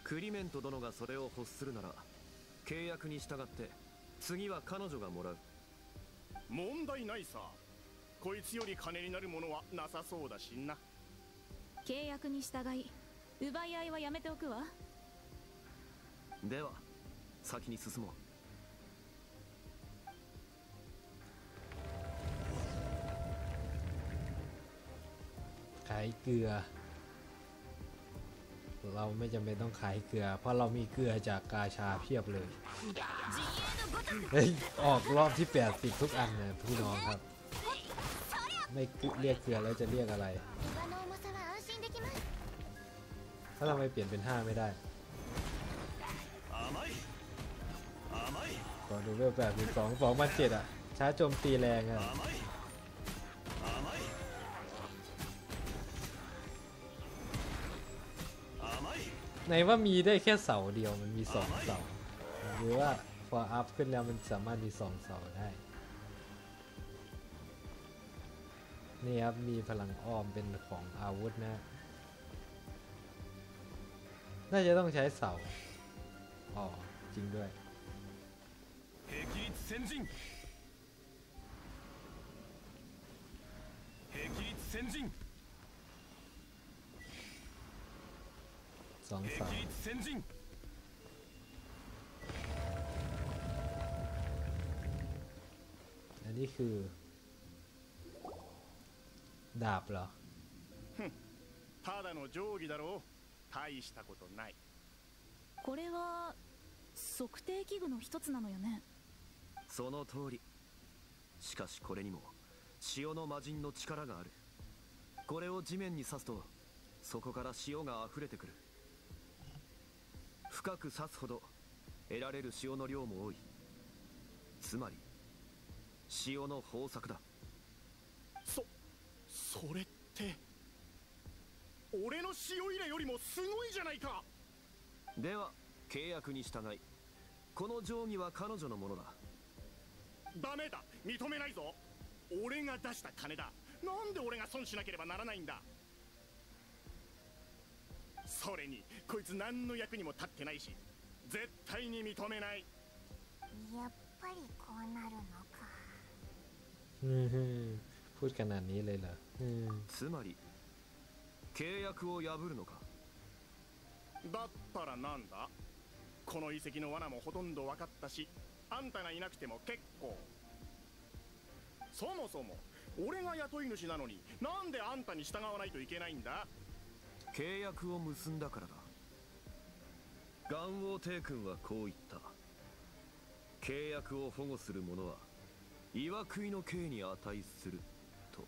クリメント殿がそれを欲するなら契約に従って次は彼女がもらう。問題ないさ。こいつより金になるものはなさそうだしな。契約に従い奪い合いはやめておくわ。では先に進もう ขายเกลือ เราไม่จำเป็นต้องขายเกลือ เพราะเรามีเกลือจากกาชาเพียบเลยเฮ้ยออกรอบที่แปดสิบทุกอันเลยพี่น้องครับ ไม่เรียกเกลือแล้วจะเรียกอะไรถ้าเราไม่เปลี่ยนเป็นห้าไม่ได้ก่อนดูเวลแปดสิบสองสองพันเจ็ดอะช้าโจมตีแรงอะ ในว่ามีได้แค่เสาเดียวมันมีสองเสา หรือว่าพออัพขึ้นแล้วมันสามารถมีสองเสาได้ นี่ครับ มีพลังอ้อมเป็นของอาวุธนะ น่าจะต้องใช้เสา อ๋อ จริงด้วย 霹靂先陣 霹靂先陣 สองเสา 霹靂先陣 อันนี้คือ ดาบเหรอ ただの定規だろう大したことないこれは測定器具の一つなのよねその通りしかしこれにも潮の魔人の力があるこれを地面に刺すとそこから潮が溢れてくる 深く刺すほど得られる潮の量も多い。つまり潮の豊作だ。そそれって俺の塩入れよりもすごいじゃないか！では契約に従いこの定規は彼女のものだ。ダメだ認めないぞ。俺が出した金だ。なんで俺が損しなければならないんだ？それにこいつ何の役にも立ってないし絶対に認めないやっぱりこうなるのか อืมพูดขนาดนี้เลยเหรออืม つまり契約を破るのかだったらなんだこの遺跡の罠もほとんど分かったしあんたがいなくても結構そもそも俺が雇い主なのになんであんたに従わないといけないんだ 契約を結んだからだ。元王帝君はこう言った。契約を保護する者は岩食いの刑に値すると。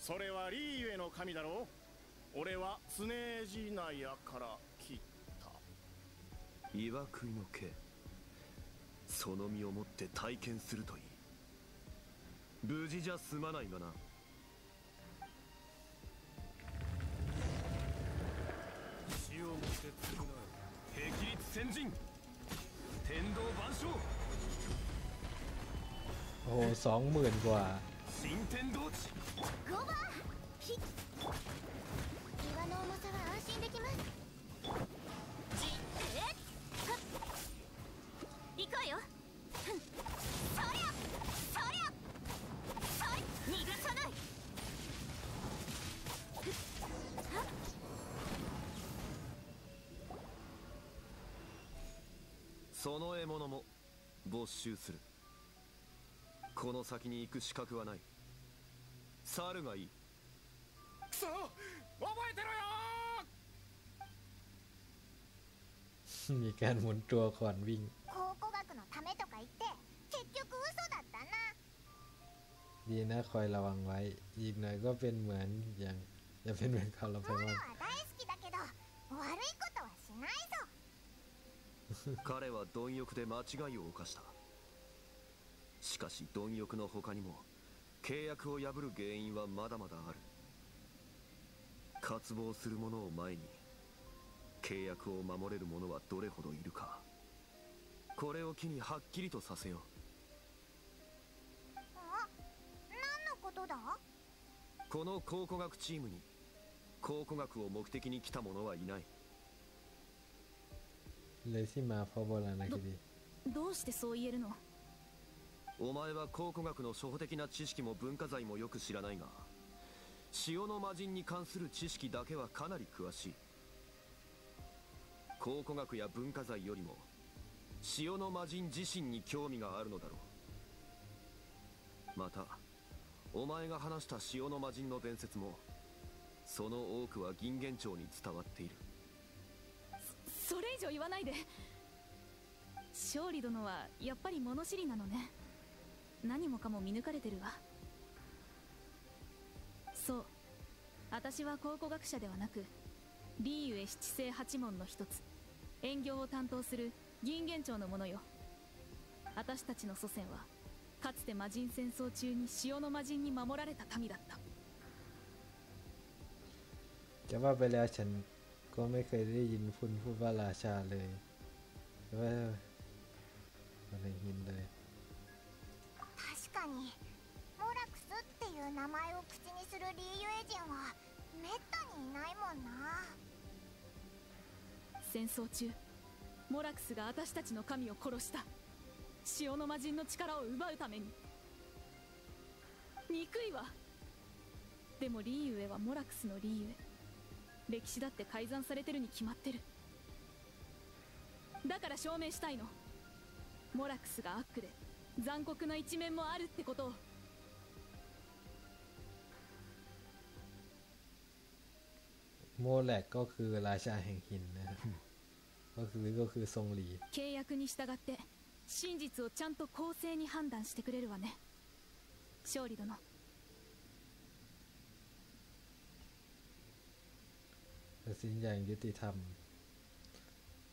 それはリーユエの神だろ俺はスネージーナヤから聞いた。岩食いの刑。その身をもって体験するといい。無事じゃ済まないがな血を持って償え 霹靂先陣天道万象 โอ้โหสองหมื่นกว่า 新天道地ゴーバーひ岩の重さは安心できます その獲物も没収するこの先に行く資格はない猿がいいくそ覚えてろよ มีการหมุนตัวก่อนวิ่ง 考古学のためとか言って結局嘘だったな ดีนะคอยระวังไว้ อีกหน่อยก็เป็นเหมือนอย่างจะเป็นเหมือนคาราเพ オ ม ラ อน は大好きだけど悪いことはしないぞ 彼は貪欲で間違いを犯した。しかし貪欲の他にも契約を破る原因はまだまだある。渇望する者を前に契約を守れる者はどれほどいるかこれを機にはっきりとさせよあ何のことだ？うこの考古学チームに考古学を目的に来た者はいないレシマフォボラナキリどうしてそう言えるの？お前は考古学の初歩的な知識も文化財もよく知らないが潮の魔人に関する知識だけはかなり詳しい。考古学や文化財よりも潮の魔人自身に興味があるのだろう。またお前が話した潮の魔人の伝説もその多くは銀元町に伝わっている。長言わないで。勝利殿はやっぱり物知りなのね。何もかも見抜かれてるわ。そう。私は考古学者ではなくリーウエ七星八門の一つ。遠行を担当する銀元長の者のよ。私たちの祖先はかつて魔人戦争中に潮の魔人に守られた民だった。Ya va a pelear Chen ก็ไม่เคยได้ยินคุณพูดว่าราชาเลยแต่ว่าอะไรยินเลย 確かにモラクスっていう名前を口にするリーユエ人はめったにいないもんな戦争中モラクスが私たちの神を殺した潮の魔人の力を奪うために憎いわでもリーユエはモラクスのリーユエ 歴史だって改ざんされてるに決まってるだから証明したいのモラクスがアックで残酷な一面もあるってことを โมแลกก็คือราชาแห่งหินนะฮะก็คือก็คือทรงหลี 契約に従って真実をちゃんと公正に判断してくれるわね勝利殿 ตัดสินอย่างยุติธรรม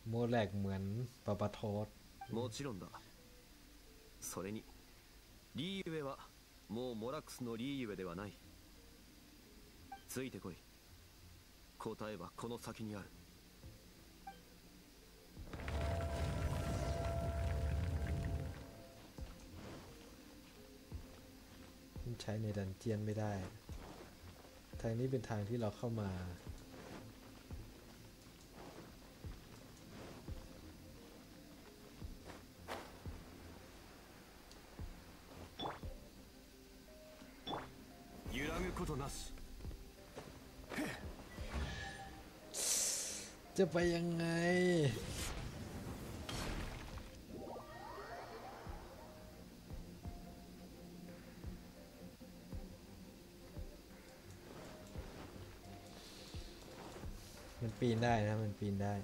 โมแลกเหมือนปปทศ もちろんだそれにリーユエはもうモラックスのリーユエではないついてこい答えはこの先にある ใช้ในดันเจียนไม่ได้ ทางนี้เป็นทางที่เราเข้ามา ますจะไปยังไงมันปีนได้นะ มันปีนได้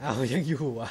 เอายังอยู่อะ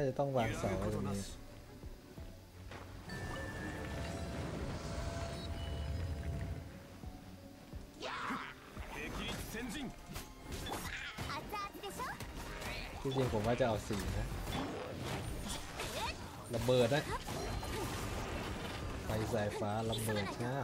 น่าจะต้องวางเสาตรงนี้ที่จริงผมว่าจะเอาสีนะระเบิดนะไฟสายฟ้าระเบิดนะ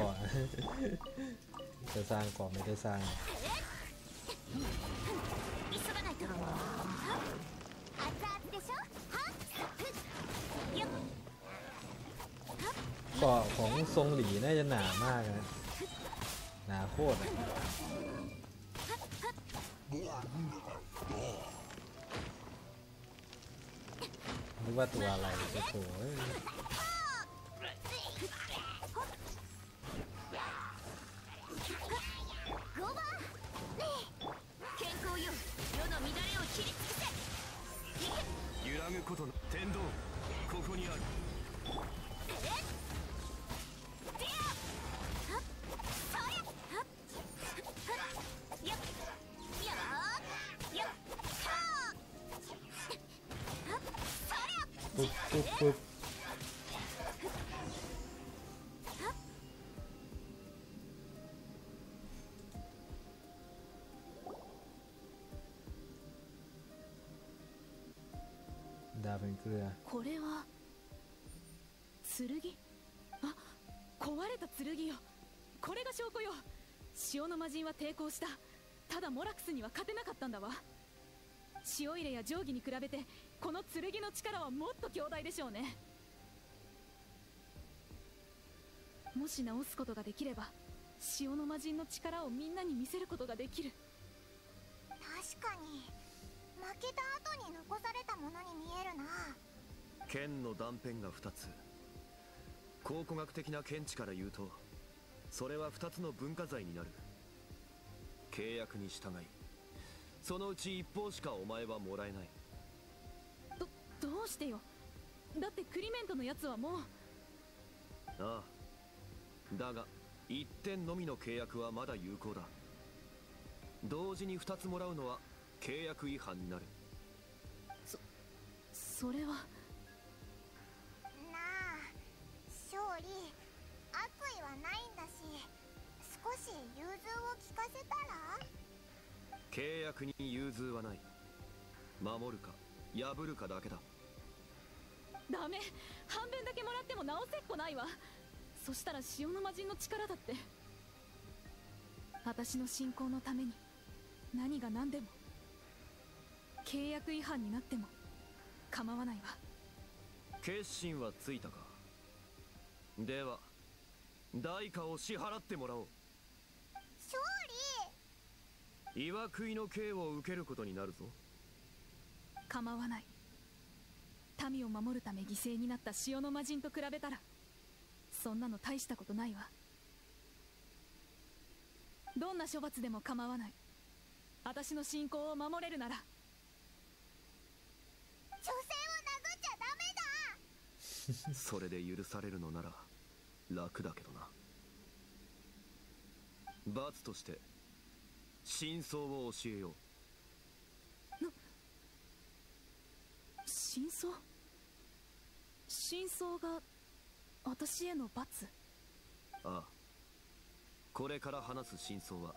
ก่อน จะสร้างก่อนไม่ได้สร้างเกาะของทรงหลีน่าจะหนามากนะ หนาโคตรนึกว่าตัวอะไรจะโผล่ ぷっダブに来るや。これは剣？あ壊れた剣よ。これが証拠よ。潮の魔人は抵抗した。ただモラクスには勝てなかったんだわ。潮入れや定規に比べてこの剣の力はもっと強大でしょうね。もし直すことができれば潮の魔人の力をみんなに見せることができる。確かに負けた後に残されたものに見えるな。剣の断片が2つ。考古学的な見地から言うとそれは2つの文化財になる。契約に従いそのうち一方しかお前はもらえない。どどうしてよ。だってクリメントのやつはもう。ああ。だが一点のみの契約はまだ有効だ。同時に2つもらうのは契約違反になる。それは。なあ勝利。悪意はないんだし少し融通を聞かせたら？契約に融通はない。守るか破るかだけだ。ダメ。半分だけもらっても直せっこないわ。そしたら潮の魔人の力だって。私の信仰のために何が何でも契約違反になっても構わないわ。決心はついたか。では代価を支払ってもらおう。勝岩食いの刑を受けることになるぞ。構わない。民を守るため犠牲になった潮の魔人と比べたらそんなの大したことないわ。どんな処罰でも構わない。私の信仰を守れるなら。利女性を殴っちゃダメだ。それで許されるのなら楽だけどな。罰として真相を教えよう。真相？真相が私への罰？ああ。これから話す真相は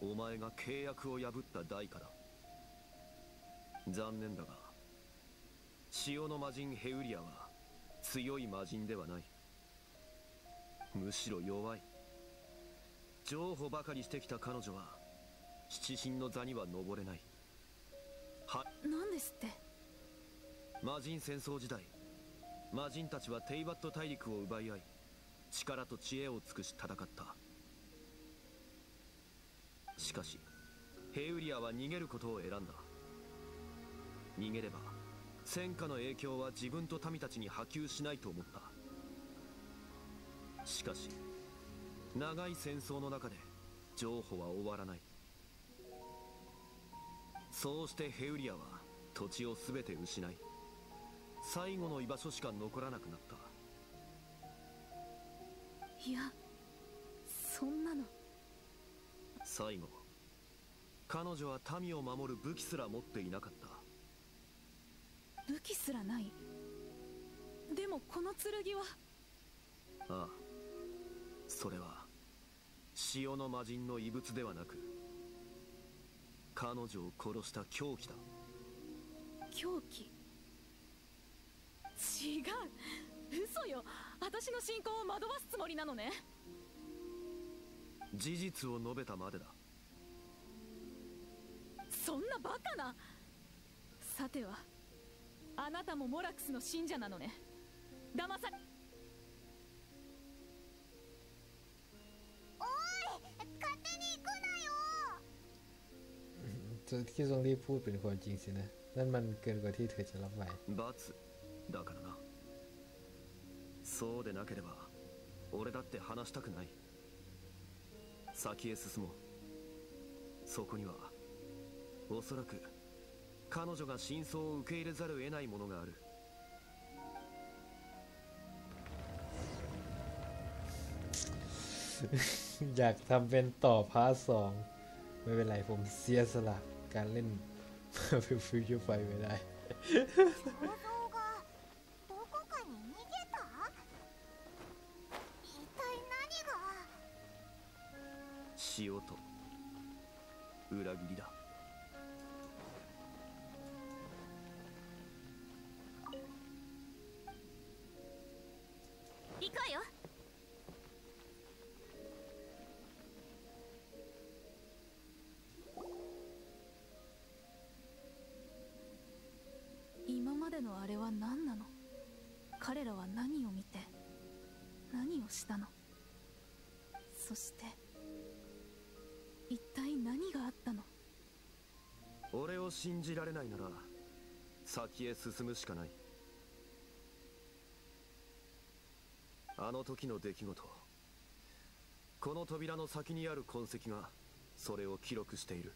お前が契約を破った代価だ残念だが潮の魔人ヘウリアは強い魔人ではない。むしろ弱い譲歩ばかりしてきた彼女は七神の座には登れない。はなんですって？魔人戦争時代魔人たちはテイバット大陸を奪い合い力と知恵を尽くし戦った。しかしヘウリアは逃げることを選んだ。逃げれば戦火の影響は自分と民たちに波及しないと思った。しかし長い戦争の中で譲歩は終わらない。そうしてヘウリアは土地を全て失い最後の居場所しか残らなくなった。いやそんなの。最後彼女は民を守る武器すら持っていなかった。武器すらない？でもこの剣は？ああそれは潮の魔人の遺物ではなく彼女を殺した凶器だ。狂気？違う。嘘よ。私の信仰を惑わすつもりなのね。事実を述べたまでだ。そんなバカな。さてはあなたもモラクスの信者なのね。騙され จะที่ทรงรีบพูดเป็นความจริงสินะ นั่นมันเกินกว่าที่เธอจะรับไหว 罰だからなそうでなければ俺だって話したくない先へ進もうそこにはおそらく彼女が真相を受け入れざるを得ないものがある อยากทำเป็นต่อพาร์ทสองไม่เป็นไรผมเสียสละ การเล่น ฟิวเจอร์ไฟไม่ได้ 肖像がどこかに逃げた一体何が塩と裏切りだ したの。そして一体何があったの？俺を信じられないなら先へ進むしかない。あの時の出来事この扉の先にある痕跡がそれを記録している。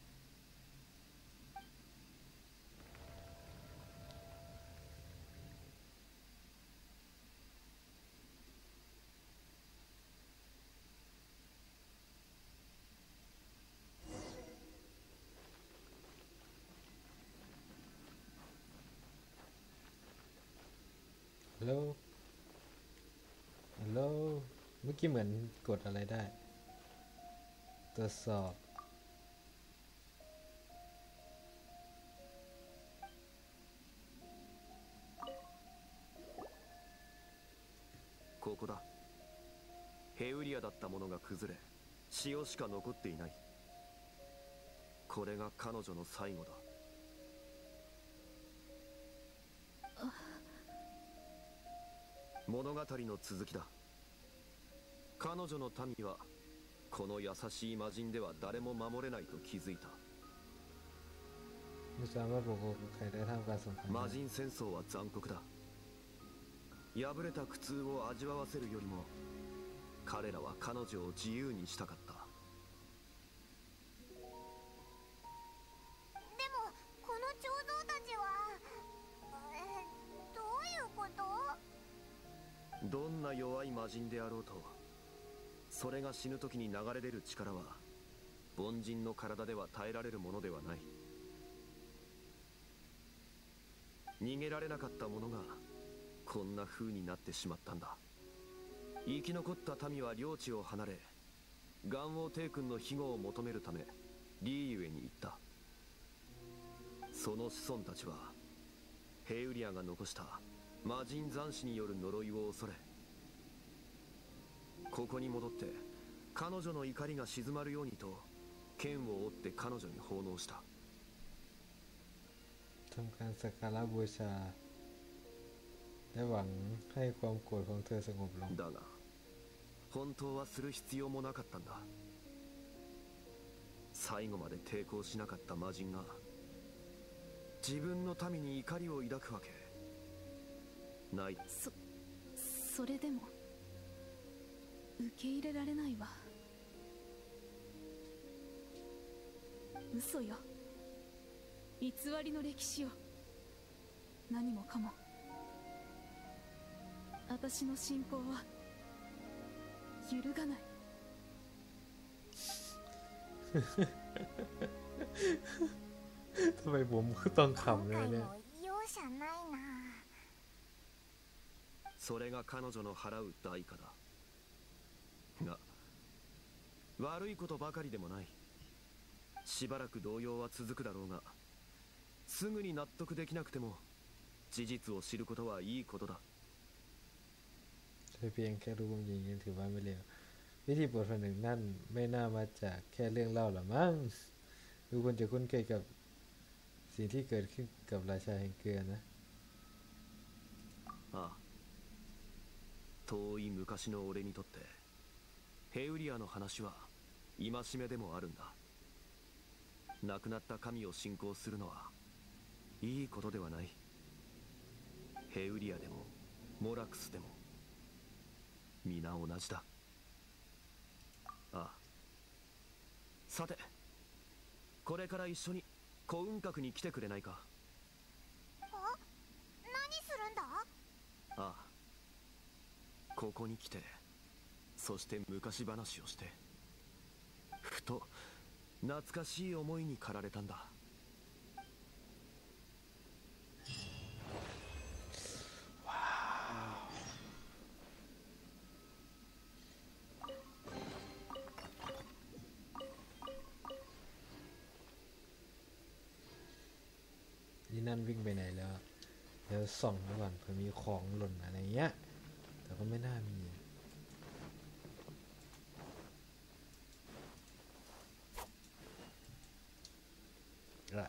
เมื่อกี้เหมือนกดอะไรได้ ตรวจสอบ ここだヘウリアだったものが崩れ塩しか残っていないこれが彼女の最後だ物語の続きだ 彼女の民はこの優しい魔人では誰も守れないと気づいた。魔人戦争は残酷だ。破れた苦痛を味わわせるよりも彼らは彼女を自由にしたかった。でもこの彫像たちはえどういうこと？どんな弱い魔人であろうとそれが死ぬ時に流れ出る力は凡人の体では耐えられるものではない。逃げられなかった者がこんな風になってしまったんだ。生き残った民は領地を離れ元王帝君の庇護を求めるためリーユエに行った。その子孫たちはヘウリアが残した魔人残死による呪いを恐れここに戻って彼女の怒りが静まるようにと剣を折って彼女に奉納した ทำการสักการะบูชา และหวังให้ความโกรธของเธอสงบลง だが本当はする必要もなかったんだ最後まで抵抗しなかった魔人が自分の民に怒りを抱くわけないそそれでも 受け入れられないわ 嘘よ偽りの歴史よ何もかも私の信仰は揺るがない ทำไมผมต้องขำ 今 เลย 回 เนี่ย も容赦ないなそれが彼女の払う代価だ が悪いことばかりでもないしばらく動揺は続くだろうがすぐに納得できなくても事実を知ることはいいことだ แค่เพียงแค่รู้ความจริงยังถือว่าไม่เลววิธีบทผนึกนั่นไม่น่ามาจากแค่เรื่องเล่าหรอมั้งดูคนจะคุ้นเคยกับสิ่งที่เกิดขึ้นกับราชาแห่งเกลือนะ ああ遠い昔の俺にとって ヘウリアの話は戒めでもあるんだ。亡くなった神を信仰するのはいいことではない。ヘウリアでもモラクスでも。皆同じだ。ああ。さてこれから一緒に古雲閣に来てくれないか。何するんだ？ああ。ここに来てそして昔話をしてふと懐かしい思いに駆られたんだ นี่นั่นวิ่งไปไหนแล้ว เดี๋ยวส่องดูก่อนเผื่อมีของหล่นอะไรเงี้ย แต่ก็ไม่น่ามี ล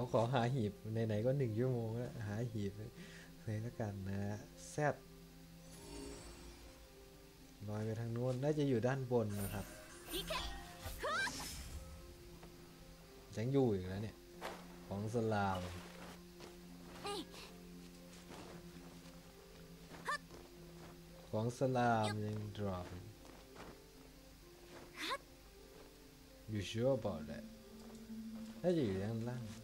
ดี๋ยวขอหาหีบไหนๆก็หนึ่งชั่วโมงแล้วหาหีบเลยแล้วกันนะแซดลอยไปทางนู้นน่าจะอยู่ด้านบนนะครับ ยังอยู่อีกแล้วเนี่ย ของสลามของสลามยัง drop อยู่ sure about that น่าจะอยู่ด้านล่าง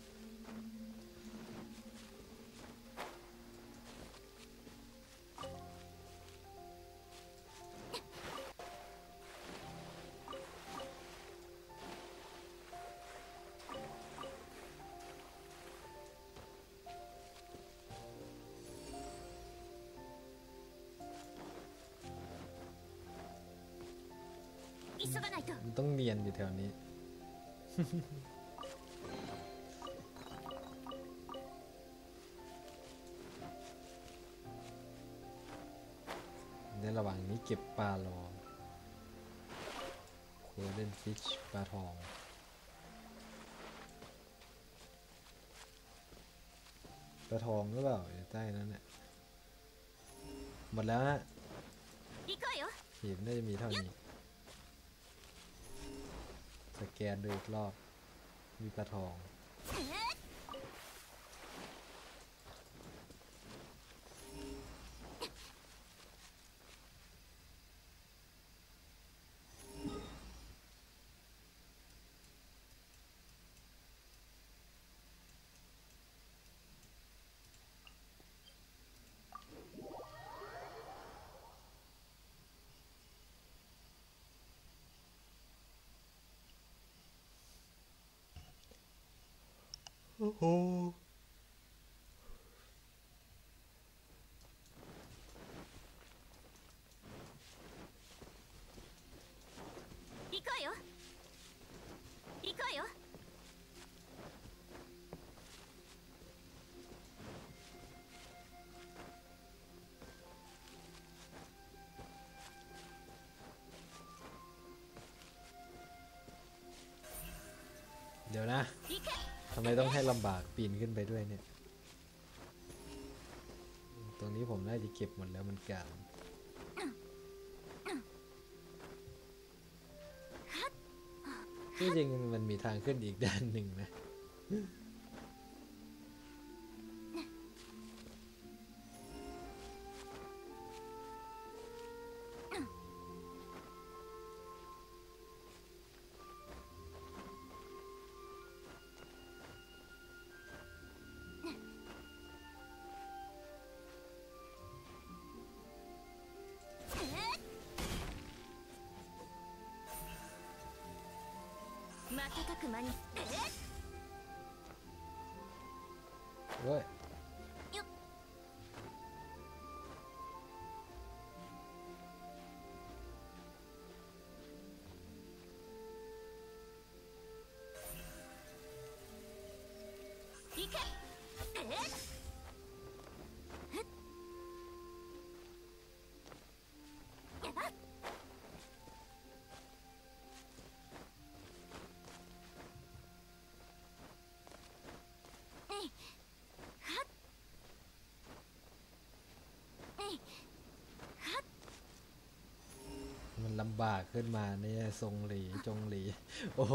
急がないと มันต้องเนียนอยู่แถวนี้ ในระหว่างนี้เก็บปลารอโคเดนฟิชปลาทอง ปลาทองหรือเปล่าอยู่ใต้นั้นเนี่ยหมดแล้วฮะ 行くわよ หีบน่าจะมีเท่านี้ สแกนดูอีกรอบ มีปลาทอง โทำไมต้องให้ลำบากปีนขึ้นไปด้วยเนี่ย ตรงนี้ผมน่าจะเก็บหมดแล้วมันกลางที่จริงมันมีทางขึ้นอีกด้านหนึ่งนะ มันลำบากขึ้นมาเนี่ยทรงหลีจงหลี โอ้โห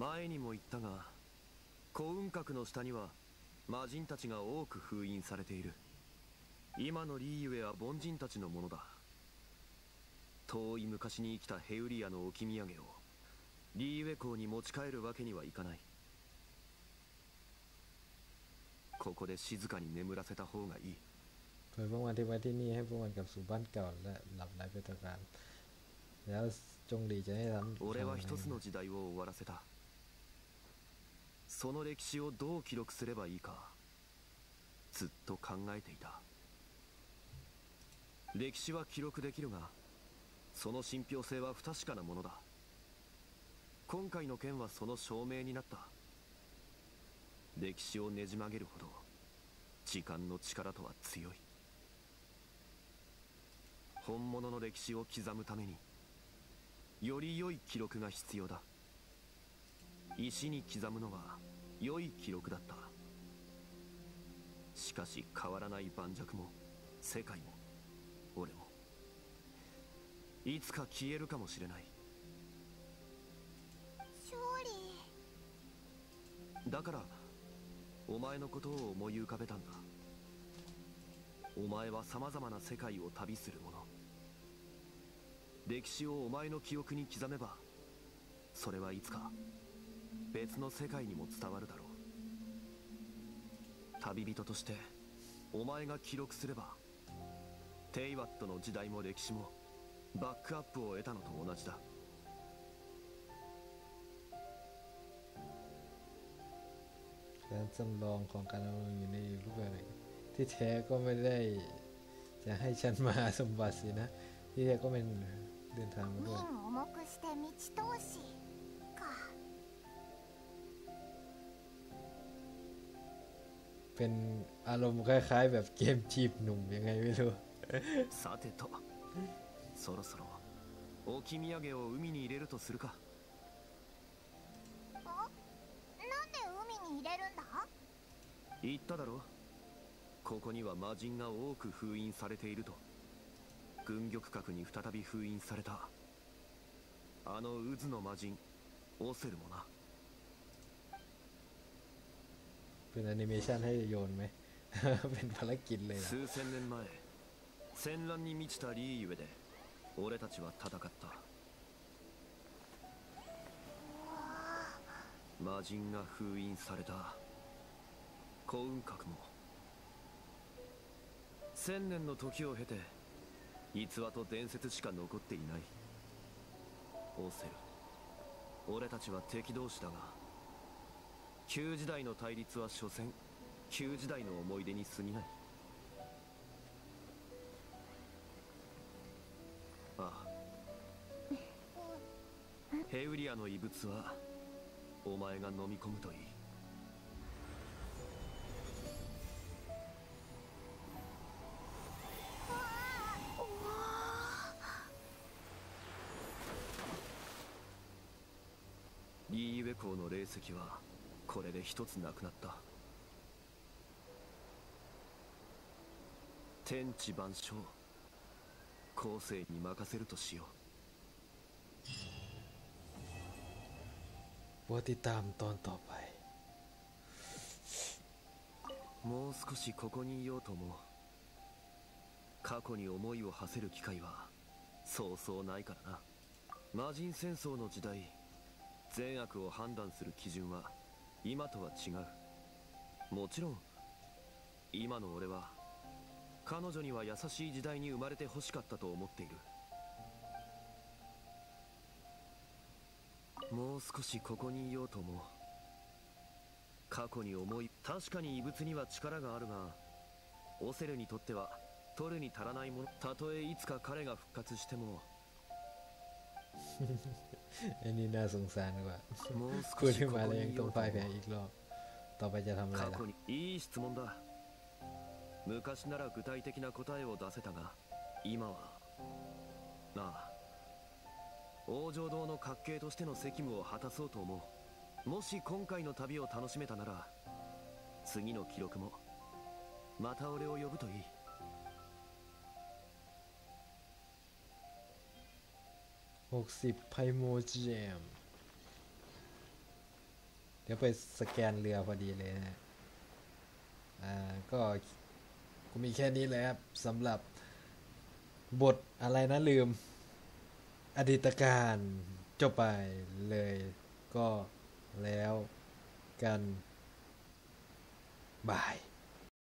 前にも言ったが古雲閣の下には魔人たちが多く封印されている今のリーウェは凡人たちのものだ遠い昔に生きたヘウリアの置き土産をリーウェ港に持ち帰るわけにはいかないここで静かに眠らせた方がいい vô ngoài thì thì ni hay vô ngoài ban cầu là lặp lại về trông đi cho hay lắm. 俺は一つの時代を終わらせた。その歴史をどう記録すればいいかずっと考えていた。歴史は記録できるがその信憑性は不確かなものだ。今回の件はその証明になった。歴史をねじ曲げるほど時間の力とは強い。本物の歴史を刻むためにより良い記録が必要だ。石に刻むのは良い記録だった。しかし変わらない盤石も世界も俺もいつか消えるかもしれない。勝利。だからお前のことを思い浮かべたんだ。お前は様々な世界を旅する者。歴史をお前の記憶に刻めばそれはいつか別の世界にも伝わるだろう旅人としてお前が記録すればテイワットの時代も歴史もバックアップを得たのと同じだ การจำลองของการดำรงอยู่ในรูปแบบไหนที่แท้ก็ไม่ได้ จะให้ฉันมาสมบัติสินะ ที่แท้ก็เป็นเดินทางมาด้วย เป็นอารมณ์คล้ายๆ แบบเกมจีบหนุ่มยังไงไม่รู้ さてとそろそろ置き土産を海に入れるとするかなんで海に入れるんだ言っただろここには魔人が多く封印されていると軍玉閣に再び封印されたあの渦の魔人オセルもな เป็นแอนิเมชันให้โยนไหม เป็นภารกิจเลยนะ 数千年前戦乱に満ちたリーゆえで俺たちは戦った魔人が封印された幸運閣も千年の時を経て逸話と伝説しか残っていないオセル俺たちは敵同士だが 旧時代の対立は所詮旧時代の思い出に過ぎない。ああ。ヘウリアの遺物はお前が飲み込むといい。リーウェ港の霊石はこれで一つなくなった。天地万象。後世に任せるとしよう。我的大胆倒敗もう少しここにいようと思う。過去に思いを馳せる機会はそうそうないからな。魔人戦争の時代善悪を判断する基準は今とは違う。もちろん今の俺は彼女には優しい時代に生まれて欲しかったと思っている。もう少しここにいようとも過去に思い確かに異物には力があるがオセルにとっては取るに足らないもの。たとえいつか彼が復活しても อันนี้น่าสงสารกว่า もう พูด 少し ขึ้น こ มา こ แล้วยั に ง い ต้ よ อง うと พ่ายแพ้ も อีกรอบ ต่อไปจะทำอะไร 過 ล่ะ 去にいい質問だ昔なら具体的な答えを出せたが今はなあ王城堂の閣計としての責務を果たそうと思うもし今回の旅を楽しめたなら次の記録もまた俺を呼ぶといい 60ไพโมเจมเดี๋ยวไปสแกนเรือพอดีเลยนะอ่าก็กูมีแค่นี้แหละครับสำหรับบทอะไรนะลืม อดีตการจบไปเลยก็แล้วกันบาย